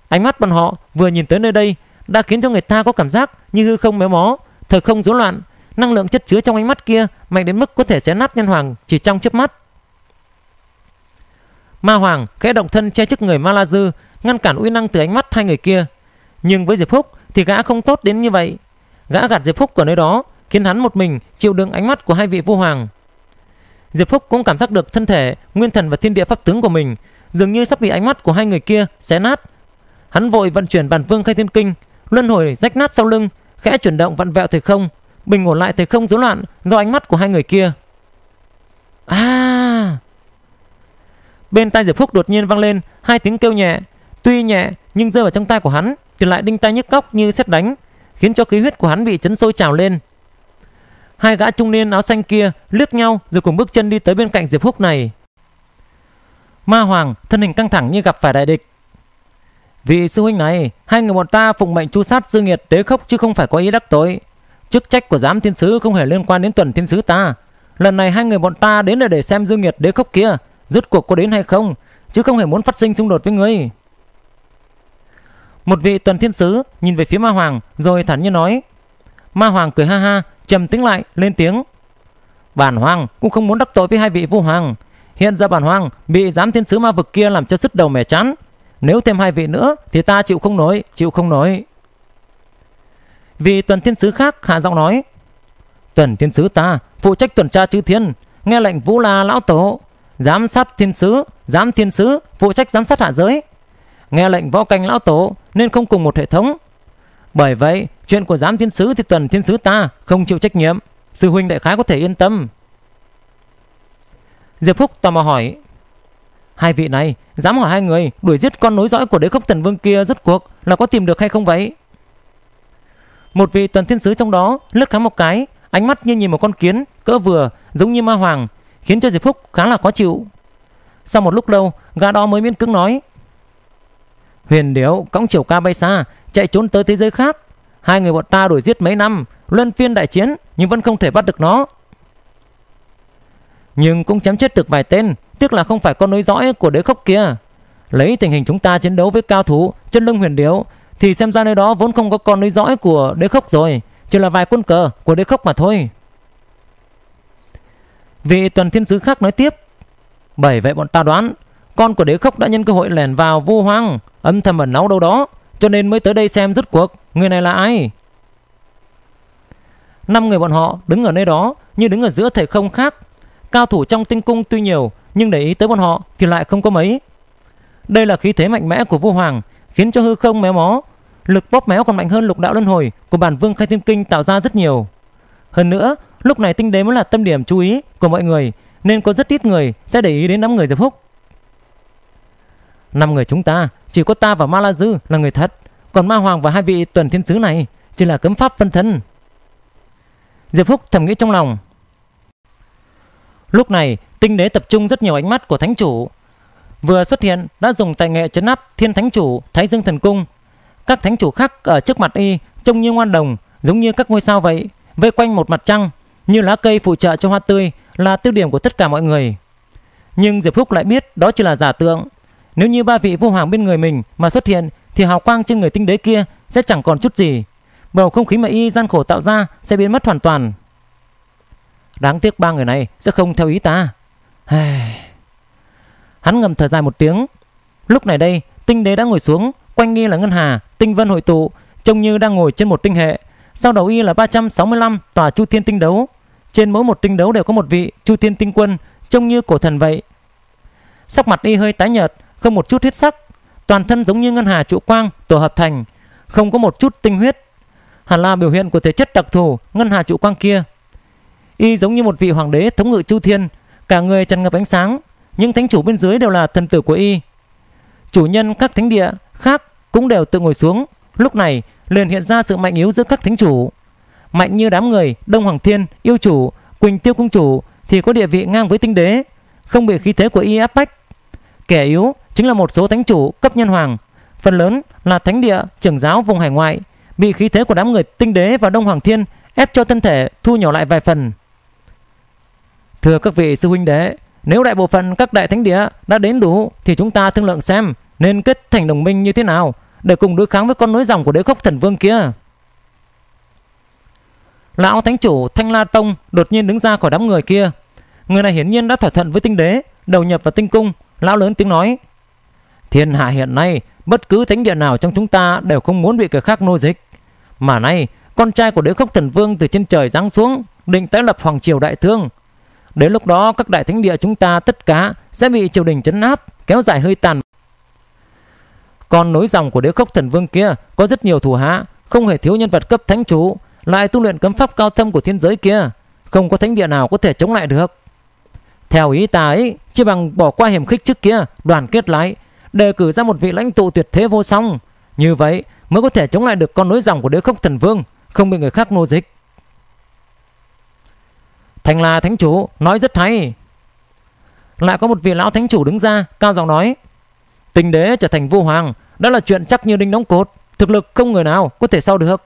[SPEAKER 1] Ánh mắt bọn họ vừa nhìn tới nơi đây đã khiến cho người ta có cảm giác như hư không méo mó, thời không rối loạn, năng lượng chất chứa trong ánh mắt kia mạnh đến mức có thể xé nát nhân hoàng chỉ trong chớp mắt. Ma Hoàng khẽ động thân che trước người Ma La Dư, ngăn cản uy năng từ ánh mắt hai người kia. Nhưng với Diệp Phúc thì gã không tốt đến như vậy. Gã gạt Diệp Phúc ở nơi đó, khiến hắn một mình chịu đựng ánh mắt của hai vị vua hoàng. Diệp Phúc cũng cảm giác được thân thể, nguyên thần và thiên địa pháp tướng của mình dường như sắp bị ánh mắt của hai người kia xé nát. Hắn vội vận chuyển bản vương khai thiên kinh, luân hồi rách nát sau lưng, khẽ chuyển động vặn vẹo thời không, bình ổn lại thời không rối loạn do ánh mắt của hai người kia. À! Bên tai Diệp Phúc đột nhiên vang lên hai tiếng kêu nhẹ, tuy nhẹ nhưng rơi vào trong tai của hắn thì lại đinh tai nhức óc như sét đánh, khiến cho khí huyết của hắn bị chấn sôi trào lên. Hai gã trung niên áo xanh kia liếc nhau rồi cùng bước chân đi tới bên cạnh Diệp húc này. Ma Hoàng thân hình căng thẳng như gặp phải đại địch. Vị sư huynh này, hai người bọn ta phụng mệnh chu sát Dương Nghiệt đế khốc chứ không phải có ý đắc tội. Chức trách của giám thiên sứ không hề liên quan đến tuần thiên sứ ta. Lần này hai người bọn ta đến là để xem Dương Nghiệt đế khốc kia rốt cuộc có đến hay không, chứ không hề muốn phát sinh xung đột với ngươi. Một vị tuần thiên sứ nhìn về phía Ma Hoàng rồi thản nhiên nói. Ma Hoàng cười ha ha, trầm tĩnh lại, lên tiếng. Bản Hoàng cũng không muốn đắc tội với hai vị vua hoàng. Hiện giờ bản Hoàng bị giám thiên sứ ma vực kia làm cho sứt đầu mẻ chán. Nếu thêm hai vị nữa thì ta chịu không nổi, chịu không nổi. vì tuần thiên sứ khác hạ giọng nói. Tuần thiên sứ ta phụ trách tuần tra chư thiên, nghe lệnh vũ la lão tổ, giám sát thiên sứ, giám thiên sứ phụ trách giám sát hạ giới. Nghe lệnh võ canh lão tổ nên không cùng một hệ thống. Bởi vậy, chuyện của giám thiên sứ thì tuần thiên sứ ta không chịu trách nhiệm. Sư huynh đại khái có thể yên tâm. Diệp Phúc tò mò hỏi. Hai vị này dám hỏi hai người đuổi giết con nối dõi của đế khốc tần vương kia rốt cuộc là có tìm được hay không vậy? Một vị tuần thiên sứ trong đó lướt khám một cái, ánh mắt như nhìn một con kiến cỡ vừa giống như ma hoàng, khiến cho Diệp Phúc khá là khó chịu. Sau một lúc lâu, gã đó mới miễn cưỡng nói: Huyền điếu cõng chiều ca bay xa, chạy trốn tới thế giới khác. Hai người bọn ta đuổi giết mấy năm, luân phiên đại chiến nhưng vẫn không thể bắt được nó. Nhưng cũng chém chết được vài tên, tiếc là không phải con nối dõi của đế khốc kia. Lấy tình hình chúng ta chiến đấu với cao thủ chân lưng huyền điếu thì xem ra nơi đó vốn không có con nối dõi của đế khốc rồi, chỉ là vài quân cờ của đế khốc mà thôi. Vị tuần thiên sứ khác nói tiếp. Bởi vậy bọn ta đoán con của đế khốc đã nhân cơ hội lẻn vào vô hoang âm thầm ẩn náu đâu đó cho nên mới tới đây xem rút cuộc người này là ai. Năm người bọn họ đứng ở nơi đó như đứng ở giữa thể không khác. Cao thủ trong tinh cung tuy nhiều nhưng để ý tới bọn họ thì lại không có mấy. Đây là khí thế mạnh mẽ của vua hoàng khiến cho hư không méo mó. Lực bóp méo còn mạnh hơn lục đạo luân hồi của bản vương khai thiên kinh tạo ra rất nhiều. Hơn nữa, lúc này tinh đế mới là tâm điểm chú ý của mọi người nên có rất ít người sẽ để ý đến năm người Diệp húc Năm người chúng ta chỉ có ta và Ma La Dư là người thật, còn Ma Hoàng và hai vị tuần thiên sứ này chỉ là cấm pháp phân thân. Diệp Phúc thầm nghĩ trong lòng. Lúc này, tinh đế tập trung rất nhiều ánh mắt của thánh chủ. Vừa xuất hiện đã dùng tài nghệ chấn áp thiên thánh chủ Thái Dương Thần Cung. Các thánh chủ khác ở trước mặt y trông như ngoan đồng, giống như các ngôi sao vậy, vây quanh một mặt trăng, như lá cây phụ trợ cho hoa tươi là tiêu điểm của tất cả mọi người. Nhưng Diệp Phúc lại biết đó chỉ là giả tượng. Nếu như ba vị vô hoàng bên người mình mà xuất hiện thì hào quang trên người tinh đế kia sẽ chẳng còn chút gì. Bầu không khí mà y gian khổ tạo ra sẽ biến mất hoàn toàn. Đáng tiếc ba người này sẽ không theo ý ta. <sighs> Hắn ngầm thở dài một tiếng. Lúc này đây, tinh đế đã ngồi xuống, quanh nghi là ngân hà, tinh vân hội tụ, trông như đang ngồi trên một tinh hệ. Sau đầu y là 365 tòa chu thiên tinh đấu. Trên mỗi một tinh đấu đều có một vị chu thiên tinh quân, trông như cổ thần vậy. Sắc mặt y hơi tái nhợt, không một chút huyết sắc, toàn thân giống như ngân hà trụ quang tổ hợp thành, không có một chút tinh huyết. Hẳn là biểu hiện của thể chất đặc thù ngân hà trụ quang kia. Y giống như một vị hoàng đế thống ngự chu thiên, cả người tràn ngập ánh sáng, nhưng thánh chủ bên dưới đều là thần tử của y. Chủ nhân các thánh địa khác cũng đều tự ngồi xuống, lúc này liền hiện ra sự mạnh yếu giữa các thánh chủ. Mạnh như đám người Đông Hoàng Thiên, Yêu chủ, Quỳnh Tiêu Cung chủ, thì có địa vị ngang với tinh đế, không bị khí thế của y áp bách. Kẻ yếu chính là một số thánh chủ cấp nhân hoàng, phần lớn là thánh địa, trưởng giáo vùng hải ngoại, bị khí thế của đám người tinh đế và đông hoàng thiên ép cho thân thể thu nhỏ lại vài phần. Thưa các vị sư huynh đệ, nếu đại bộ phận các đại thánh địa đã đến đủ thì chúng ta thương lượng xem nên kết thành đồng minh như thế nào để cùng đối kháng với con nối dòng của đế khốc thần vương kia. Lão thánh chủ Thanh La Tông đột nhiên đứng ra khỏi đám người kia. Người này hiển nhiên đã thỏa thuận với tinh đế, đầu nhập vào tinh cung. Lão lớn tiếng nói. Thiên hạ hiện nay, bất cứ thánh địa nào trong chúng ta đều không muốn bị kẻ khác nô dịch. Mà nay, con trai của đế khốc thần vương từ trên trời giáng xuống, định tái lập hoàng triều đại thương. Đến lúc đó các đại thánh địa chúng ta tất cả sẽ bị triều đình chấn áp, kéo dài hơi tàn. Còn nối dòng của đế khốc thần vương kia có rất nhiều thủ hạ, không hề thiếu nhân vật cấp thánh chủ, lại tu luyện cấm pháp cao thâm của thiên giới kia, không có thánh địa nào có thể chống lại được. Theo ý ta ấy, chỉ bằng bỏ qua hiểm khích trước kia, đoàn kết lại, đề cử ra một vị lãnh tụ tuyệt thế vô song. Như vậy mới có thể chống lại được con nối dòng của đế khốc thần vương, không bị người khác nô dịch. Thành là thánh chủ, nói rất hay. Lại có một vị lão thánh chủ đứng ra, cao giọng nói. Tình đế trở thành vua hoàng, đó là chuyện chắc như đinh đóng cột, thực lực không người nào có thể sau được.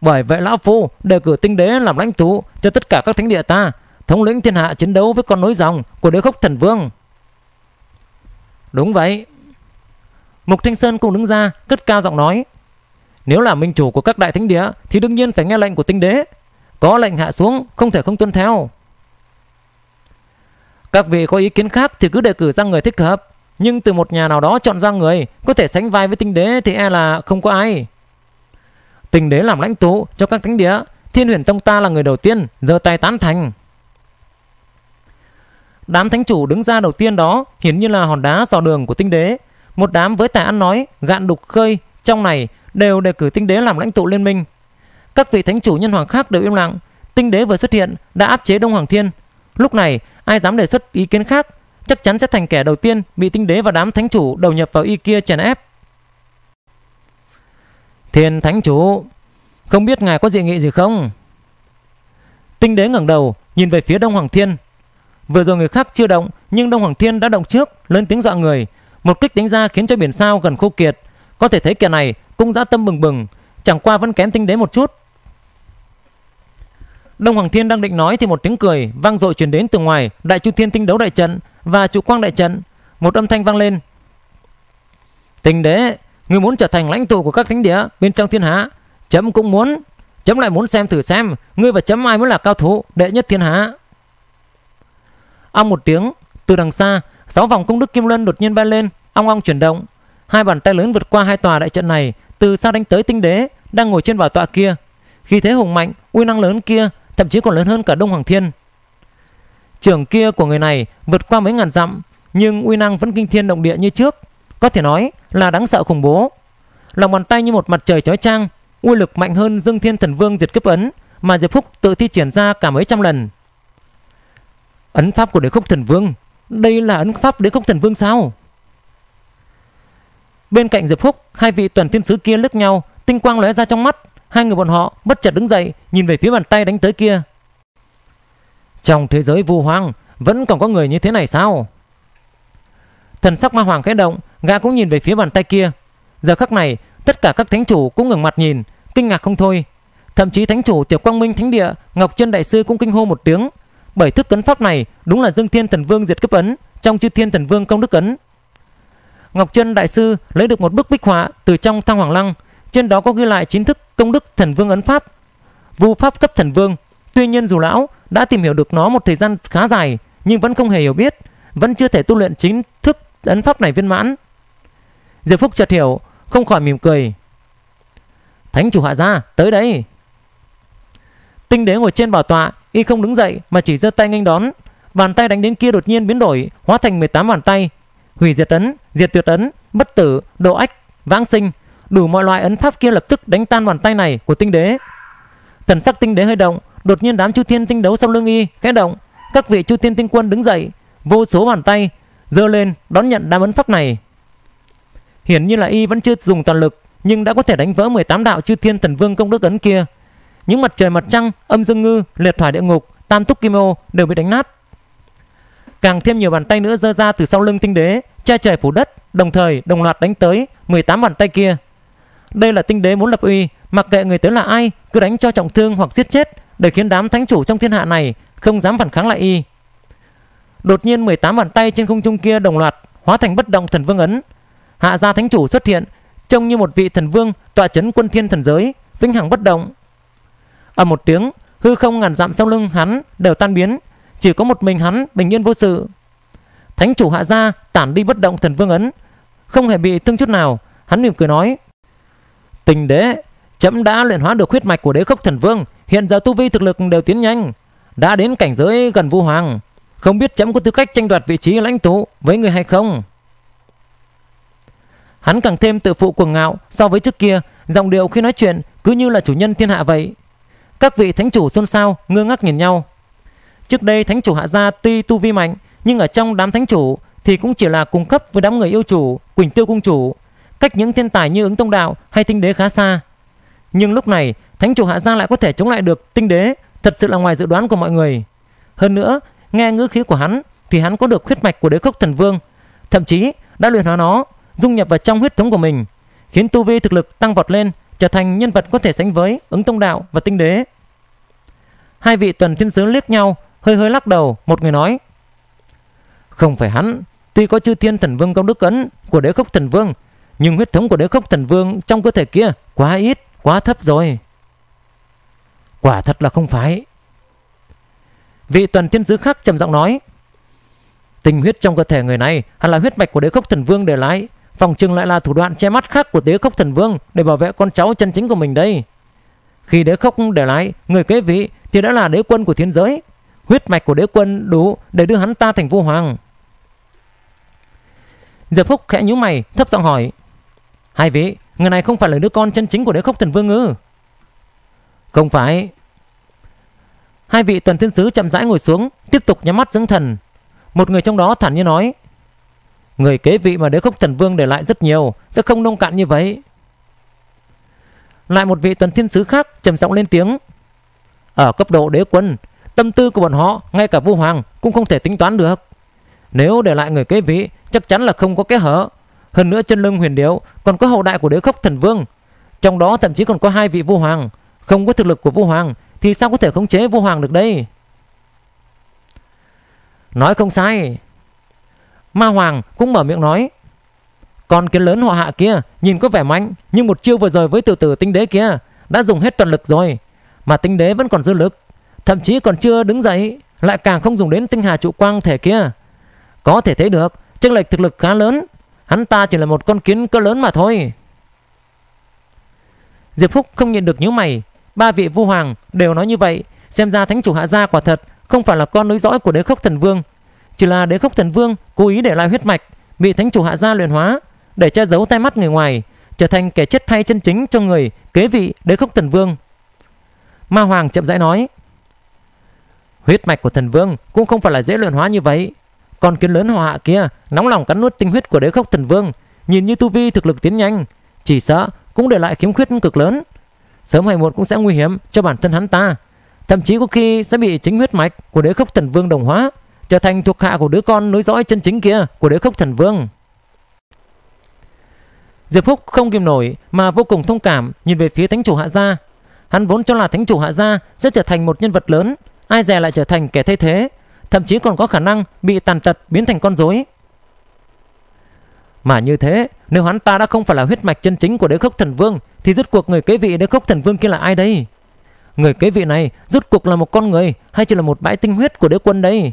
[SPEAKER 1] Bởi vậy lão phu đề cử tinh đế làm lãnh tụ cho tất cả các thánh địa ta, thống lĩnh thiên hạ chiến đấu với con nối dòng của đế khốc thần vương. Đúng vậy. Mục Thanh Sơn cũng đứng ra, cất cao giọng nói. Nếu là minh chủ của các đại thánh địa thì đương nhiên phải nghe lệnh của tinh đế. Có lệnh hạ xuống, không thể không tuân theo. Các vị có ý kiến khác thì cứ đề cử ra người thích hợp. Nhưng từ một nhà nào đó chọn ra người có thể sánh vai với tinh đế thì e là không có ai. Tinh đế làm lãnh tụ cho các thánh địa, Thiên Huyền Tông ta là người đầu tiên giơ tay tán thành. Đám thánh chủ đứng ra đầu tiên đó hiển nhiên là hòn đá dò đường của tinh đế. Một đám với tài ăn nói, gạn đục khơi trong này đều đề cử tinh đế làm lãnh tụ liên minh. Các vị thánh chủ nhân hoàng khác đều im lặng. Tinh đế vừa xuất hiện đã áp chế Đông Hoàng Thiên. Lúc này ai dám đề xuất ý kiến khác chắc chắn sẽ thành kẻ đầu tiên bị tinh đế và đám thánh chủ đầu nhập vào y kia chèn ép. Thiên thánh chủ, không biết ngài có dị nghị gì không? Tinh đế ngẩng đầu nhìn về phía Đông Hoàng Thiên. Vừa rồi người khác chưa động nhưng Đông Hoàng Thiên đã động trước, lớn tiếng dọa người. Một kích đánh ra khiến cho biển sao gần khô kiệt. Có thể thấy kẻ này cũng dã tâm bừng bừng, chẳng qua vẫn kém tinh đế một chút. Đông Hoàng Thiên đang định nói thì một tiếng cười vang dội truyền đến từ ngoài Đại Chu Thiên Tinh đấu đại trận và trụ quang đại trận. Một âm thanh vang lên. Tinh đế, người muốn trở thành lãnh tụ của các thánh địa bên trong thiên hạ, chấm cũng muốn. Chấm lại muốn xem thử xem ngươi và chấm ai mới là cao thủ đệ nhất thiên hạ. Ong một tiếng, từ đằng xa, sáu vòng công đức kim luân đột nhiên bay lên, ong ong chuyển động. Hai bàn tay lớn vượt qua hai tòa đại trận này, từ xa đánh tới tinh đế đang ngồi trên bảo tọa kia. Khi thế hùng mạnh, uy năng lớn kia thậm chí còn lớn hơn cả Đông Hoàng Thiên. trưởng kia của người này vượt qua mấy ngàn dặm, nhưng uy năng vẫn kinh thiên động địa như trước, có thể nói là đáng sợ khủng bố. Lòng bàn tay như một mặt trời chói chang, uy lực mạnh hơn Dương Thiên Thần Vương diệt cấp ấn mà Diệp Phúc tự thi triển ra cả mấy trăm lần. Ấn pháp của Đế khúc Thần Vương, đây là ấn pháp Đế khúc Thần Vương sao? Bên cạnh Diệp Phúc, hai vị tuần tiên sứ kia lướt nhau, tinh quang lóe ra trong mắt, Hai người bọn họ bất chợt đứng dậy Nhìn về phía bàn tay đánh tới kia. Trong thế giới vu hoang Vẫn còn có người như thế này sao? Thần sắc ma hoàng khẽ động Gã cũng nhìn về phía bàn tay kia. Giờ khắc này tất cả các thánh chủ cũng ngừng mặt nhìn Kinh ngạc không thôi. Thậm chí thánh chủ tiểu quang minh thánh địa Ngọc Trân Đại Sư cũng kinh hô một tiếng. Bởi thức cấn pháp này đúng là Dương Thiên Thần Vương diệt cấp ấn, Trong chư Thiên Thần Vương công đức ấn. Ngọc Trân Đại Sư lấy được một bức bích họa Từ trong thăng hoàng lăng, trên đó có ghi lại chính thức công đức thần vương ấn pháp, vu pháp cấp thần vương. Tuy nhiên dù lão đã tìm hiểu được nó một thời gian khá dài, nhưng vẫn không hề hiểu biết, vẫn chưa thể tu luyện chính thức ấn pháp này viên mãn. Diệp phúc chợt hiểu, không khỏi mỉm cười. Thánh chủ hạ gia, tới đây. Tinh đế ngồi trên bảo tọa y không đứng dậy, mà chỉ giơ tay nghênh đón. Bàn tay đánh đến kia đột nhiên biến đổi, hóa thành 18 bàn tay. Hủy diệt ấn, diệt tuyệt ấn, bất tử, độ ách, vãng sinh. Đủ mọi loại ấn pháp kia lập tức đánh tan bàn tay này của tinh đế. Thần sắc tinh đế hơi động, đột nhiên đám chu thiên tinh đấu sau lưng y khẽ động. Các vị chu thiên tinh quân đứng dậy, vô số bàn tay, giơ lên đón nhận đám ấn pháp này. Hiển nhiên là y vẫn chưa dùng toàn lực, nhưng đã có thể đánh vỡ 18 đạo chư thiên thần vương công đức ấn kia những mặt trời mặt trăng âm dương ngư liệt thoại địa ngục tam túc kim ô đều bị đánh nát Càng thêm nhiều bàn tay nữa giơ ra từ sau lưng tinh đế, che trời phủ đất, đồng thời đồng loạt đánh tới 18 bàn tay kia. Đây là tinh đế muốn lập uy, mặc kệ người tới là ai, cứ đánh cho trọng thương hoặc giết chết để khiến đám thánh chủ trong thiên hạ này không dám phản kháng lại y. Đột nhiên 18 bàn tay trên không trung kia đồng loạt hóa thành bất động thần vương ấn. Hạ gia thánh chủ xuất hiện, trông như một vị thần vương tọa chấn quân thiên thần giới, vĩnh hằng bất động. Ở một tiếng, hư không ngàn dặm sau lưng hắn đều tan biến, chỉ có một mình hắn bình yên vô sự. Thánh chủ hạ gia tản đi bất động thần vương ấn, không hề bị thương chút nào, hắn mỉm cười nói: "Tình đế, chấm đã luyện hóa được huyết mạch của đế khốc thần vương, hiện giờ tu vi thực lực đều tiến nhanh, đã đến cảnh giới gần vu hoàng, không biết chấm có tư cách tranh đoạt vị trí lãnh tụ với người hay không?" Hắn càng thêm tự phụ cuồng ngạo so với trước kia, giọng điệu khi nói chuyện cứ như là chủ nhân thiên hạ vậy. Các vị thánh chủ xôn xao, ngơ ngác nhìn nhau. Trước đây thánh chủ hạ gia tuy tu vi mạnh, nhưng ở trong đám thánh chủ thì cũng chỉ là cung cấp với đám người yêu chủ, Quỳnh Tiêu cung chủ, cách những thiên tài như ứng tông đạo hay tinh đế khá xa. Nhưng lúc này, thánh chủ hạ gia lại có thể chống lại được tinh đế, thật sự là ngoài dự đoán của mọi người. Hơn nữa, nghe ngữ khí của hắn thì hắn có được huyết mạch của đế quốc thần vương, thậm chí đã luyện hóa nó, dung nhập vào trong huyết thống của mình, khiến tu vi thực lực tăng vọt lên, trở thành nhân vật có thể sánh với ứng tông đạo và tinh đế. Hai vị tuần thiên sứ liếc nhau, hơi hơi lắc đầu, một người nói: "Không phải hắn, tuy có chư thiên thần vương công đức ấn của đế khốc thần vương, nhưng huyết thống của đế khốc thần vương trong cơ thể kia quá ít, quá thấp rồi." Quả thật là không phải. Vị tuần thiên sứ khác trầm giọng nói: tình huyết trong cơ thể người này hẳn là huyết mạch của đế khốc thần vương để lại, phòng trừng lại là thủ đoạn che mắt khác của đế khốc thần vương để bảo vệ con cháu chân chính của mình đây. Khi đế khốc để lại người kế vị thì đã là đế quân của thiên giới, huyết mạch của đế quân đủ để đưa hắn ta thành vua hoàng. Diệp Phúc khẽ nhíu mày, thấp giọng hỏi: "Hai vị, người này không phải là đứa con chân chính của đế khốc thần vương ư?" "Không phải." Hai vị tuần thiên sứ chậm rãi ngồi xuống, tiếp tục nhắm mắt dưỡng thần, một người trong đó thản nhiên nói Người kế vị mà đế khúc thần vương để lại rất nhiều, Sẽ không nông cạn như vậy. Lại một vị tuần thiên sứ khác trầm giọng lên tiếng. Ở cấp độ đế quân, Tâm tư của bọn họ, Ngay cả vua hoàng, cũng không thể tính toán được. Nếu để lại người kế vị, Chắc chắn là không có kẽ hở. Hơn nữa chân lưng huyền điệu Còn có hậu đại của đế khốc thần vương. Trong đó thậm chí còn có hai vị vua hoàng. Không có thực lực của vua hoàng, Thì sao có thể khống chế vua hoàng được đây? Nói không sai. Ma Hoàng cũng mở miệng nói, Con kiến lớn họ hạ kia Nhìn có vẻ mạnh, Nhưng một chiêu vừa rồi với tiểu tử tinh đế kia Đã dùng hết toàn lực rồi, Mà tinh đế vẫn còn dư lực, Thậm chí còn chưa đứng dậy, Lại càng không dùng đến tinh hà trụ quang thể kia. Có thể thấy được, chênh lệch thực lực khá lớn, Hắn ta chỉ là một con kiến cỡ lớn mà thôi. Diệp Phúc không nhận được nhíu mày, Ba vị vua hoàng đều nói như vậy, Xem ra thánh chủ hạ gia quả thật không phải là con nối dõi của đế khốc thần vương chỉ là đế khốc thần vương cố ý để lại huyết mạch bị thánh chủ hạ gia luyện hóa để che giấu tai mắt người ngoài trở thành kẻ chết thay chân chính cho người kế vị đế khốc thần vương. Ma hoàng chậm rãi nói huyết mạch của thần vương cũng không phải là dễ luyện hóa như vậy. Còn kiến lớn họ hạ kia nóng lòng cắn nuốt tinh huyết của đế khốc thần vương nhìn như tu vi thực lực tiến nhanh chỉ sợ cũng để lại khiếm khuyết cực lớn. Sớm hay muộn cũng sẽ nguy hiểm cho bản thân hắn ta thậm chí có khi sẽ bị chính huyết mạch của đế khốc thần vương đồng hóa, trở thành thuộc hạ của đứa con nối dõi chân chính kia của đế khốc thần vương. Diệp Phúc không kìm nổi mà vô cùng thông cảm nhìn về phía thánh chủ hạ gia. Hắn vốn cho là thánh chủ hạ gia sẽ trở thành một nhân vật lớn, ai dè lại trở thành kẻ thay thế, thậm chí còn có khả năng bị tàn tật biến thành con rối. Mà như thế, nếu hắn ta đã không phải là huyết mạch chân chính của đế khốc thần vương, thì rốt cuộc người kế vị đế khốc thần vương kia là ai đây? Người kế vị này rốt cuộc là một con người hay chỉ là một bãi tinh huyết của đế quân đây?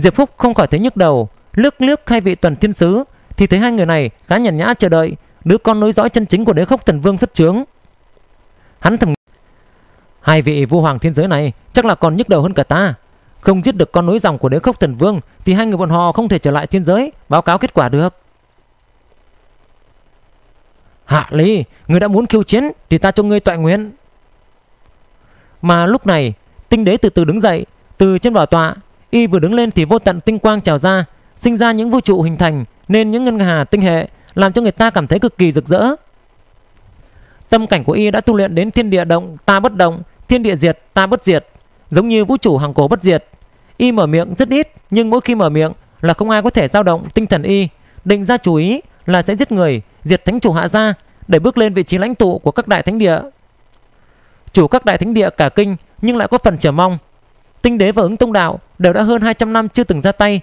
[SPEAKER 1] Diệp Phúc không khỏi thấy nhức đầu, lướt lướt hai vị tuần thiên sứ thì thấy hai người này khá nhàn nhã chờ đợi đứa con nối dõi chân chính của đế khốc thần vương xuất trướng. Hắn thầm hai vị vua hoàng thiên giới này chắc là còn nhức đầu hơn cả ta. Không giết được con nối dòng của đế khốc thần vương thì hai người bọn họ không thể trở lại thiên giới báo cáo kết quả được. Hạ Ly, người đã muốn khiêu chiến thì ta cho ngươi tọa nguyện. Mà lúc này, tinh đế từ từ đứng dậy, từ trên bảo tọa, y vừa đứng lên thì vô tận tinh quang trào ra, sinh ra những vũ trụ hình thành nên những ngân hà tinh hệ làm cho người ta cảm thấy cực kỳ rực rỡ. Tâm cảnh của y đã tu luyện đến thiên địa động ta bất động, thiên địa diệt ta bất diệt, giống như vũ trụ hàng cổ bất diệt. Y mở miệng rất ít Nhưng mỗi khi mở miệng là không ai có thể dao động tinh thần Y Định ra chủ ý là sẽ giết người Diệt thánh chủ hạ gia Để bước lên vị trí lãnh tụ của các đại thánh địa Chủ các đại thánh địa cả kinh Nhưng lại có phần chờ mong Tinh đế và ứng tông đạo đều đã hơn 200 năm chưa từng ra tay.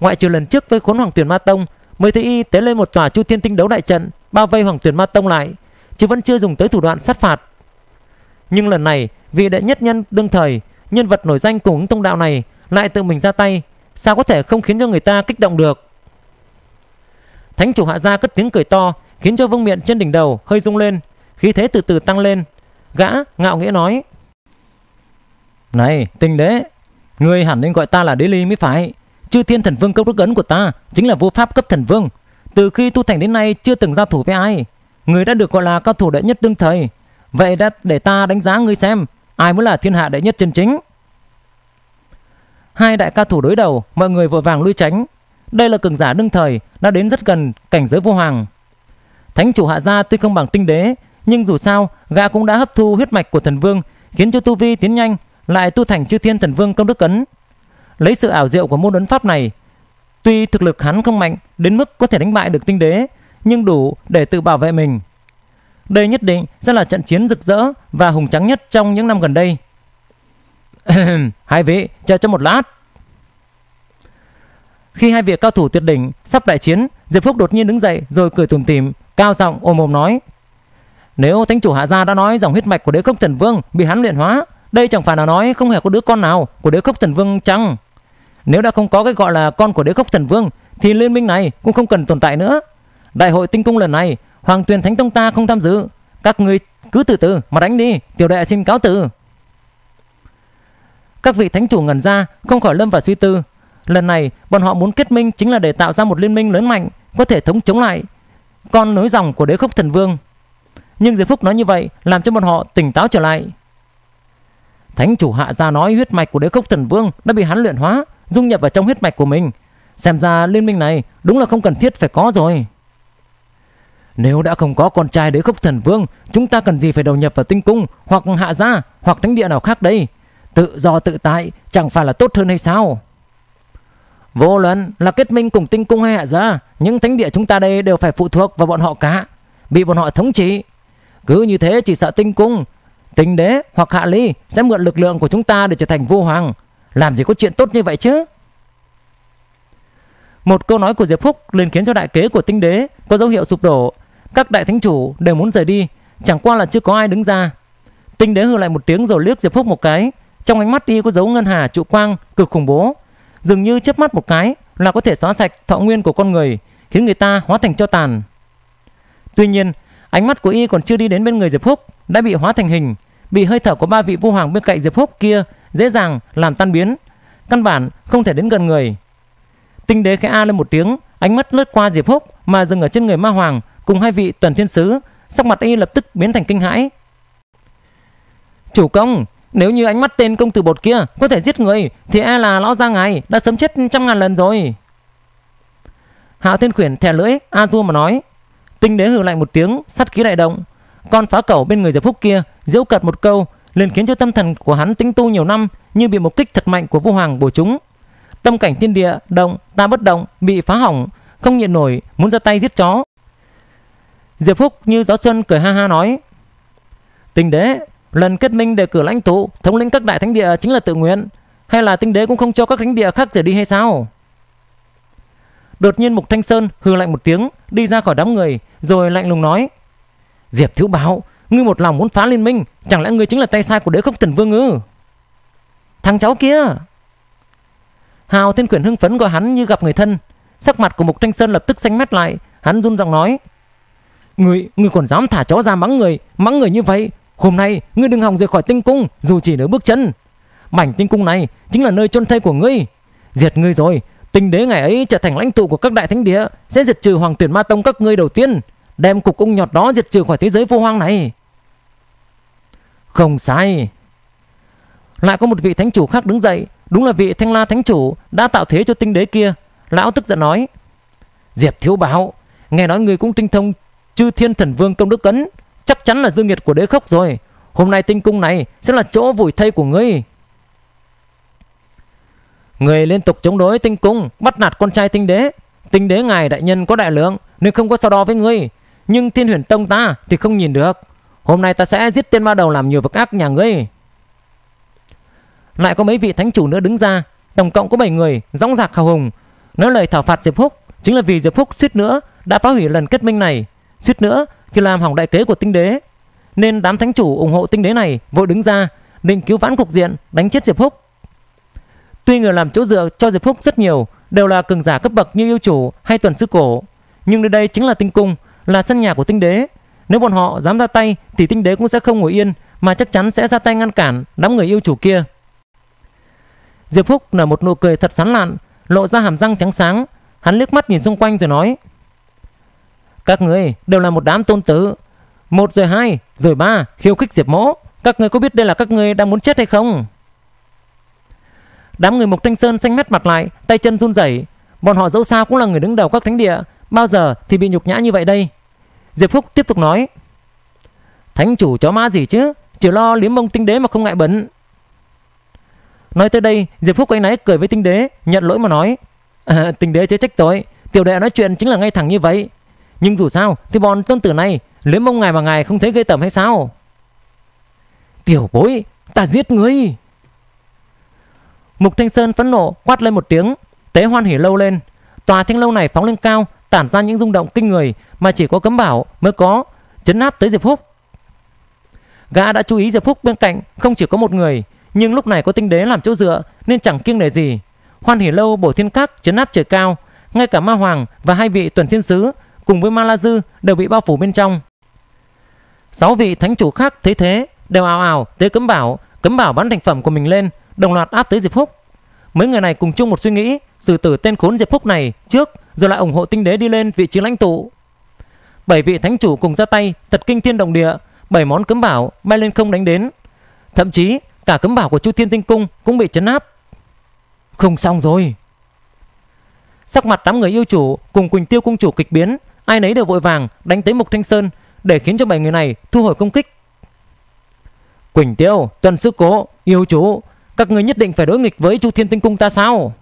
[SPEAKER 1] Ngoại trừ lần trước với khốn hoàng tuyển ma tông, Mới thấy y tế lên một tòa chu thiên tinh đấu đại trận, Bao vây hoàng tuyển ma tông lại, Chứ vẫn chưa dùng tới thủ đoạn sát phạt. Nhưng lần này vị đệ nhất nhân đương thời, Nhân vật nổi danh cùng ứng tông đạo này Lại tự mình ra tay, Sao có thể không khiến cho người ta kích động được? Thánh chủ hạ gia cất tiếng cười to, Khiến cho vương miện trên đỉnh đầu hơi rung lên, Khí thế từ từ tăng lên. Gã ngạo nghĩa nói này, tinh đế Ngươi hẳn nên gọi ta là đế ly mới phải. Chư thiên thần vương cấp đức ấn của ta Chính là vô pháp cấp thần vương. Từ khi tu thành đến nay, chưa từng giao thủ với ai. Người đã được gọi là cao thủ đệ nhất đương thời. Vậy đã để ta đánh giá ngươi xem, Ai mới là thiên hạ đệ nhất chân chính. Hai đại cao thủ đối đầu, Mọi người vội vàng lui tránh. Đây là cường giả đương thời, Đã đến rất gần cảnh giới vô hoàng. Thánh chủ hạ gia tuy không bằng tinh đế, Nhưng dù sao, gã cũng đã hấp thu huyết mạch của thần vương, Khiến cho tu vi tiến nhanh lại tu thành chư thiên thần vương công đức ấn. Lấy sự ảo diệu của môn ấn pháp này, Tuy thực lực hắn không mạnh Đến mức có thể đánh bại được tinh đế, Nhưng đủ để tự bảo vệ mình. Đây nhất định sẽ là trận chiến rực rỡ Và hùng trắng nhất trong những năm gần đây. <coughs> Hai vị, chờ cho một lát. Khi hai vị cao thủ tuyệt đỉnh Sắp đại chiến, Diệp Phúc đột nhiên đứng dậy rồi cười tủm tỉm, Cao giọng ôm ồm nói, Nếu thánh chủ hạ gia đã nói dòng huyết mạch của đế khốc thần vương Bị hắn luyện hóa đây chẳng phải là nói không hề có đứa con nào Của đế khốc thần vương chăng? Nếu đã không có cái gọi là con của đế khốc thần vương, Thì liên minh này cũng không cần tồn tại nữa. Đại hội tinh cung lần này, Hoàng tuyền thánh tông ta không tham dự. Các người cứ từ từ mà đánh đi, Tiểu đệ xin cáo từ. Các vị thánh chủ ngẩn ra, Không khỏi lâm vào suy tư. Lần này, bọn họ muốn kết minh chính là để tạo ra một liên minh lớn mạnh, Có thể thống chống lại Con nối dòng của đế khốc thần vương. Nhưng Diệp Phúc nói như vậy, Làm cho bọn họ tỉnh táo trở lại. Thánh chủ hạ gia nói huyết mạch của đế khốc thần vương Đã bị hắn luyện hóa dung nhập vào trong huyết mạch của mình. Xem ra liên minh này đúng là không cần thiết phải có rồi. Nếu đã không có con trai đế khốc thần vương, chúng ta cần gì phải đầu nhập vào tinh cung hoặc hạ gia hoặc thánh địa nào khác đây? Tự do tự tại chẳng phải là tốt hơn hay sao? Vô luận là kết minh cùng tinh cung hay hạ gia, những thánh địa chúng ta đây đều phải phụ thuộc vào bọn họ cả, bị bọn họ thống trị. Cứ như thế chỉ sợ tinh cung, tinh đế hoặc hạ ly sẽ mượn lực lượng của chúng ta để trở thành vô hoàng, làm gì có chuyện tốt như vậy chứ? Một câu nói của Diệp Phúc liền khiến cho đại kế của tinh đế Có dấu hiệu sụp đổ. Các đại thánh chủ đều muốn rời đi Chẳng qua là chưa có ai đứng ra. Tinh đế hừ lại một tiếng rồi liếc Diệp Phúc một cái. Trong ánh mắt đi có dấu ngân hà trụ quang cực khủng bố. Dường như chớp mắt một cái Là có thể xóa sạch thọ nguyên của con người Khiến người ta hóa thành cho tàn. Tuy nhiên ánh mắt của y còn chưa đi đến bên người Diệp Phúc đã bị hóa thành hình Bị hơi thở của ba vị vua hoàng bên cạnh Diệp Húc kia dễ dàng làm tan biến, căn bản không thể đến gần người. Tinh đế khẽ a lên một tiếng, ánh mắt lướt qua Diệp Húc mà dừng ở trên người Ma Hoàng cùng hai vị tuần thiên sứ, sắc mặt y lập tức biến thành kinh hãi. Chủ công, nếu như ánh mắt tên công tử bột kia có thể giết người thì e là lão gia ngài đã sớm chết trăm ngàn lần rồi. Hạo Thiên Khuyển thè lưỡi a du mà nói. Tinh đế hừ lạnh một tiếng, sắt khí đại động. Con phá cẩu bên người Diệp phúc kia giễu cợt một câu liền khiến cho tâm thần của hắn tính tu nhiều năm như bị một kích thật mạnh của vô hoàng bổ trúng. Tâm cảnh thiên địa động, ta bất động, bị phá hỏng, không nhịn nổi, muốn ra tay giết chó. Diệp Phúc như gió xuân cười ha ha nói: "Tinh đế, lần kết minh đề cử lãnh tụ, thống lĩnh các đại thánh địa chính là tự nguyện, hay là tinh đế cũng không cho các thánh địa khác rời đi hay sao?" Đột nhiên Mục Thanh Sơn hừ lạnh một tiếng, đi ra khỏi đám người, rồi lạnh lùng nói: "Diệp thiếu bảo, Ngươi một lòng muốn phá liên minh Chẳng lẽ ngươi chính là tay sai của đế khốc thần vương ư? Thằng cháu kia. Hào thiên Quyền hưng phấn gọi hắn như gặp người thân. Sắc mặt của Mục Thanh Sơn lập tức xanh mét lại. Hắn run giọng nói Ngươi, ngươi còn dám thả chó ra mắng người Mắng người như vậy? Hôm nay ngươi đừng hòng rời khỏi tinh cung Dù chỉ nửa bước chân. Mảnh tinh cung này chính là nơi chôn thây của ngươi. Diệt ngươi rồi Tinh đế ngày ấy trở thành lãnh tụ của các đại thánh địa Sẽ diệt trừ hoàng tuyển ma tông các ngươi đầu tiên. Đem cục ung nhọt đó diệt trừ khỏi thế giới vô hoang này. Không sai. Lại có một vị thánh chủ khác đứng dậy. Đúng là vị thanh la thánh chủ Đã tạo thế cho tinh đế kia. Lão tức giận nói, Diệp thiếu bảo, Nghe nói người cũng tinh thông Chư thiên thần vương công đức cấn. Chắc chắn là dương nghiệt của đế khốc rồi. Hôm nay tinh cung này sẽ là chỗ vùi thây của ngươi. Người liên tục chống đối tinh cung, Bắt nạt con trai tinh đế. Tinh đế ngài đại nhân có đại lượng, Nên không có so đo với ngươi. Nhưng thiên huyền tông ta thì không nhìn được. Hôm nay ta sẽ giết tên ma đầu làm nhiều vực ác nhà ngươi. Lại có mấy vị thánh chủ nữa đứng ra. Tổng cộng có 7 người Dõng dạc hào hùng. Nói lời thảo phạt Diệp Húc, Chính là vì Diệp Húc suýt nữa Đã phá hủy lần kết minh này. Suýt nữa thì làm hỏng đại kế của tinh đế. Nên đám thánh chủ ủng hộ tinh đế này Vội đứng ra, Định cứu vãn cục diện, Đánh chết Diệp Húc. Tuy người làm chỗ dựa cho Diệp Húc rất nhiều, Đều là cường giả cấp bậc như yêu chủ hay tuần sư cổ. Nhưng nơi đây chính là tinh cung là sân nhà của tinh đế. Nếu bọn họ dám ra tay Thì tinh đế cũng sẽ không ngồi yên Mà chắc chắn sẽ ra tay ngăn cản đám người yêu chủ kia. Diệp phúc nở một nụ cười thật sán lạn Lộ ra hàm răng trắng sáng. Hắn liếc mắt nhìn xung quanh rồi nói Các người đều là một đám tôn tử. Một rồi hai Rồi ba khiêu khích Diệp mỗ. Các người có biết đây là các người đang muốn chết hay không? Đám người Mộc Thanh Sơn xanh mét mặt lại, tay chân run rẩy. Bọn họ dẫu sao cũng là người đứng đầu các thánh địa, bao giờ thì bị nhục nhã như vậy đây? Diệp Phúc tiếp tục nói: "Thánh chủ chó má gì chứ, chỉ lo liếm mông tinh đế mà không ngại bẩn." Nói tới đây, Diệp Phúc ấy náy cười với tinh đế, nhận lỗi mà nói: à, "Tinh đế chế trách tội, tiểu đệ nói chuyện chính là ngay thẳng như vậy. Nhưng dù sao thì bọn tôn tử này liếm mông ngài mà ngài không thấy gây tẩm hay sao?" "Tiểu bối, ta giết ngươi!" Mục Thanh Sơn phẫn nộ quát lên một tiếng, tế hoan hỉ lâu lên. Tòa thanh lâu này phóng lên cao, tản ra những rung động kinh người mà chỉ có cấm bảo mới có, chấn áp tới Diệp Phúc. Gã đã chú ý Diệp Phúc bên cạnh không chỉ có một người, nhưng lúc này có tinh đế làm chỗ dựa nên chẳng kiêng nể gì. Hoan hỉ lâu bổ thiên các chấn áp trời cao, ngay cả ma hoàng và hai vị tuần thiên sứ cùng với ma la dư đều bị bao phủ bên trong. Sáu vị thánh chủ khác thấy thế đều ảo ảo tới cấm bảo, cấm bảo bắn thành phẩm của mình lên đồng loạt áp tới Diệp Phúc. Mấy người này cùng chung một suy nghĩ, xử tử tên khốn Diệp Phúc này trước rồi lại ủng hộ tinh đế đi lên vị trí lãnh tụ. Bảy vị thánh chủ cùng ra tay, thật kinh thiên động địa, bảy món cấm bảo bay lên không đánh đến. Thậm chí cả cấm bảo của Chu Thiên Tinh Cung cũng bị chấn áp. Không xong rồi. Sắc mặt đám người yêu chủ cùng Quỳnh Tiêu cung chủ kịch biến, ai nấy đều vội vàng đánh tới Mục Thanh Sơn để khiến cho bảy người này thu hồi công kích. Quỳnh Tiêu, Tuần Sư Cố, yêu chủ, các người nhất định phải đối nghịch với Chu Thiên Tinh Cung ta sao?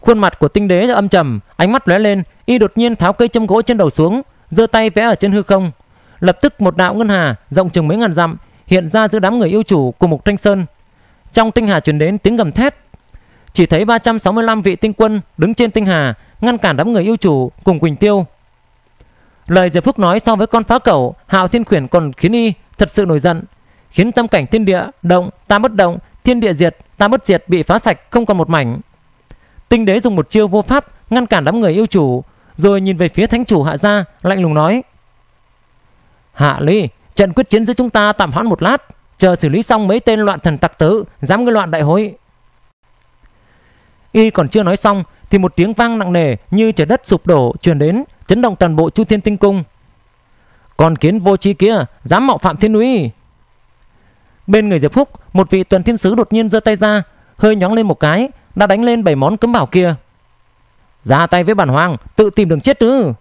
[SPEAKER 1] Khuôn mặt của tinh đế âm trầm, ánh mắt lóe lên, y đột nhiên tháo cây châm gỗ trên đầu xuống, giơ tay vẽ ở trên hư không. Lập tức một đạo ngân hà rộng chừng mấy ngàn dặm hiện ra giữa đám người yêu chủ của Mục Thanh Sơn. Trong tinh hà truyền đến tiếng gầm thét. Chỉ thấy 365 vị tinh quân đứng trên tinh hà, ngăn cản đám người yêu chủ cùng Quỳnh Tiêu. Lời Diệp Phúc nói so với con phá cẩu, Hạo Thiên quyển còn khiến y thật sự nổi giận, khiến tâm cảnh thiên địa động ta bất động thiên địa diệt ta bất diệt bị phá sạch không còn một mảnh tinh đế dùng một chiêu vô pháp ngăn cản đám người yêu chủ rồi nhìn về phía thánh chủ hạ gia lạnh lùng nói hạ ly trận quyết chiến giữa chúng ta tạm hoãn một lát chờ xử lý xong mấy tên loạn thần tặc tử dám gây loạn đại hội. Y còn chưa nói xong thì một tiếng vang nặng nề như trời đất sụp đổ truyền đến chấn động toàn bộ chu thiên tinh cung. Còn kiến vô chi kia dám mạo phạm thiên uy. Bên người Diệp Phúc, một vị tuần thiên sứ đột nhiên giơ tay ra, hơi nhóng lên một cái, đã đánh lên bảy món cấm bảo kia. Ra tay với bản hoàng, tự tìm đường chết chứ.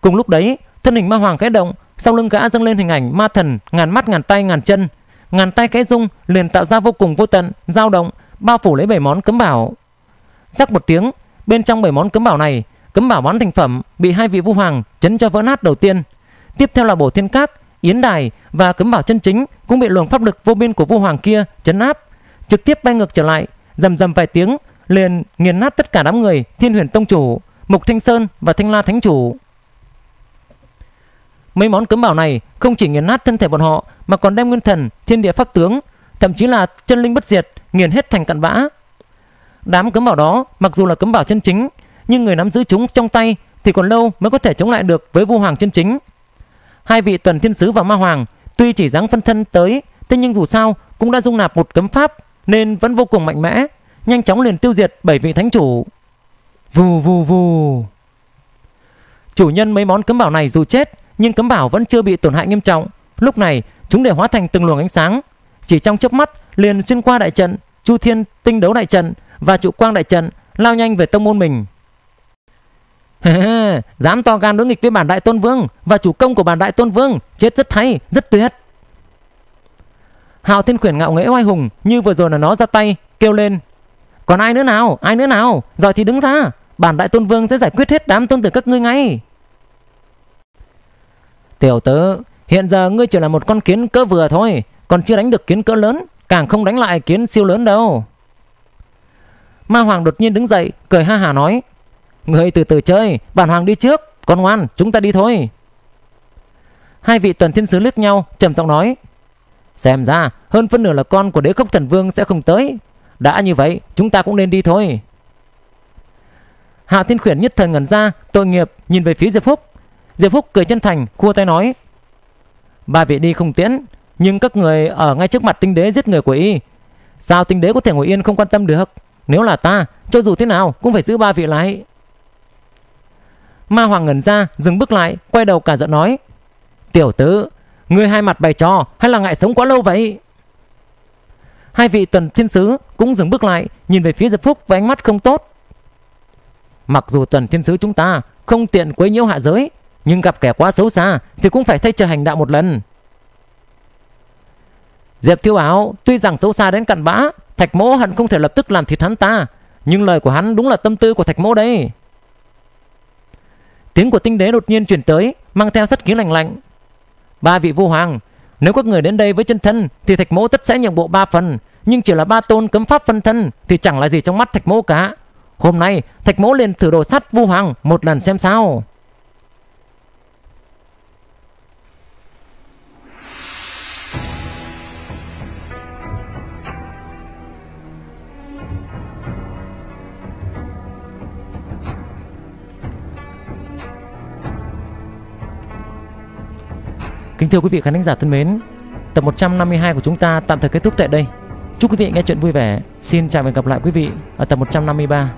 [SPEAKER 1] Cùng lúc đấy, thân hình ma hoàng khẽ động, sau lưng gã dâng lên hình ảnh ma thần ngàn mắt ngàn tay ngàn chân, ngàn tay cái dung liền tạo ra vô cùng vô tận, dao động, bao phủ lấy bảy món cấm bảo. rắc một tiếng, bên trong bảy món cấm bảo này, cấm bảo bán thành phẩm bị hai vị vu hoàng chấn cho vỡ nát đầu tiên. Tiếp theo là bổ thiên các, yến đài và cấm bảo chân chính cũng bị luồng pháp lực vô biên của vu hoàng kia chấn áp, trực tiếp bay ngược trở lại, rầm rầm vài tiếng liền nghiền nát tất cả đám người Thiên Huyền Tông chủ, Mục Thanh Sơn và Thanh La Thánh chủ. Mấy món cấm bảo này không chỉ nghiền nát thân thể bọn họ mà còn đem nguyên thần, thiên địa pháp tướng, thậm chí là chân linh bất diệt nghiền hết thành cặn bã. Đám cấm bảo đó mặc dù là cấm bảo chân chính, nhưng người nắm giữ chúng trong tay thì còn lâu mới có thể chống lại được với vua hoàng chân chính. Hai vị tuần thiên sứ và ma hoàng tuy chỉ dáng phân thân tới, thế nhưng dù sao cũng đã dung nạp một cấm pháp nên vẫn vô cùng mạnh mẽ, nhanh chóng liền tiêu diệt bảy vị thánh chủ. Vù vù vù. Chủ nhân mấy món cấm bảo này dù chết, nhưng cấm bảo vẫn chưa bị tổn hại nghiêm trọng. Lúc này, chúng đều hóa thành từng luồng ánh sáng, chỉ trong chớp mắt liền xuyên qua đại trận, Chu Thiên tinh đấu đại trận và trụ quang đại trận, lao nhanh về tông môn mình. <laughs> Dám to gan đối nghịch với bản đại tôn vương Và chủ công của bản đại tôn vương Chết rất hay, rất tuyệt Hạo Thiên Khuyển ngạo nghễ oai hùng, như vừa rồi là nó ra tay, kêu lên. Còn ai nữa nào? Ai nữa nào? Rồi thì đứng ra. Bản đại tôn vương sẽ giải quyết hết đám tôn tử các ngươi ngay. Tiểu tử, hiện giờ ngươi chỉ là một con kiến cỡ vừa thôi, còn chưa đánh được kiến cỡ lớn, càng không đánh lại kiến siêu lớn đâu. Ma hoàng đột nhiên đứng dậy, cười ha hà nói, ngươi từ từ chơi, bản hoàng đi trước, con ngoan, chúng ta đi thôi. Hai vị tuần thiên sứ liếc nhau, trầm giọng nói xem ra, hơn phân nửa là con của đế khốc thần vương sẽ không tới. Đã như vậy, chúng ta cũng nên đi thôi. Hạ Thiên Khuyển nhất thời ngẩn ra, Tội nghiệp nhìn về phía Diệp Phúc Diệp Phúc cười chân thành, khua tay nói, Ba vị đi không tiễn, Nhưng các người ở ngay trước mặt tinh đế giết người của y. Sao tinh đế có thể ngồi yên không quan tâm được? Nếu là ta, Cho dù thế nào cũng phải giữ ba vị lại. Ma Hoàng ngẩn ra, Dừng bước lại, Quay đầu cả giận nói, Tiểu tử Ngươi hai mặt bày trò, Hay là ngại sống quá lâu vậy? Hai vị tuần thiên sứ cũng dừng bước lại, Nhìn về phía Diệp Phúc với ánh mắt không tốt. Mặc dù tuần thiên sứ chúng ta Không tiện quấy nhiễu hạ giới, Nhưng gặp kẻ quá xấu xa Thì cũng phải thay trời hành đạo một lần. Diệp Thiếu Áo tuy rằng xấu xa đến cặn bã, Thạch mỗ hận không thể lập tức làm thịt hắn ta, Nhưng lời của hắn đúng là tâm tư của thạch mỗ đấy. Tiếng của tinh đế đột nhiên chuyển tới, Mang theo sát khí lạnh lạnh. Ba vị vua hoàng, nếu các người đến đây với chân thân thì thạch mẫu tất sẽ nhượng bộ ba phần, nhưng chỉ là ba tôn cấm pháp phân thân thì chẳng là gì trong mắt thạch mẫu cả. Hôm nay, thạch mẫu liền thử đồ sắt vu hoàng một lần xem sao. Kính thưa quý vị khán giả thân mến, tập 152 của chúng ta tạm thời kết thúc tại đây. Chúc quý vị nghe chuyện vui vẻ. Xin chào và hẹn gặp lại quý vị ở tập 153.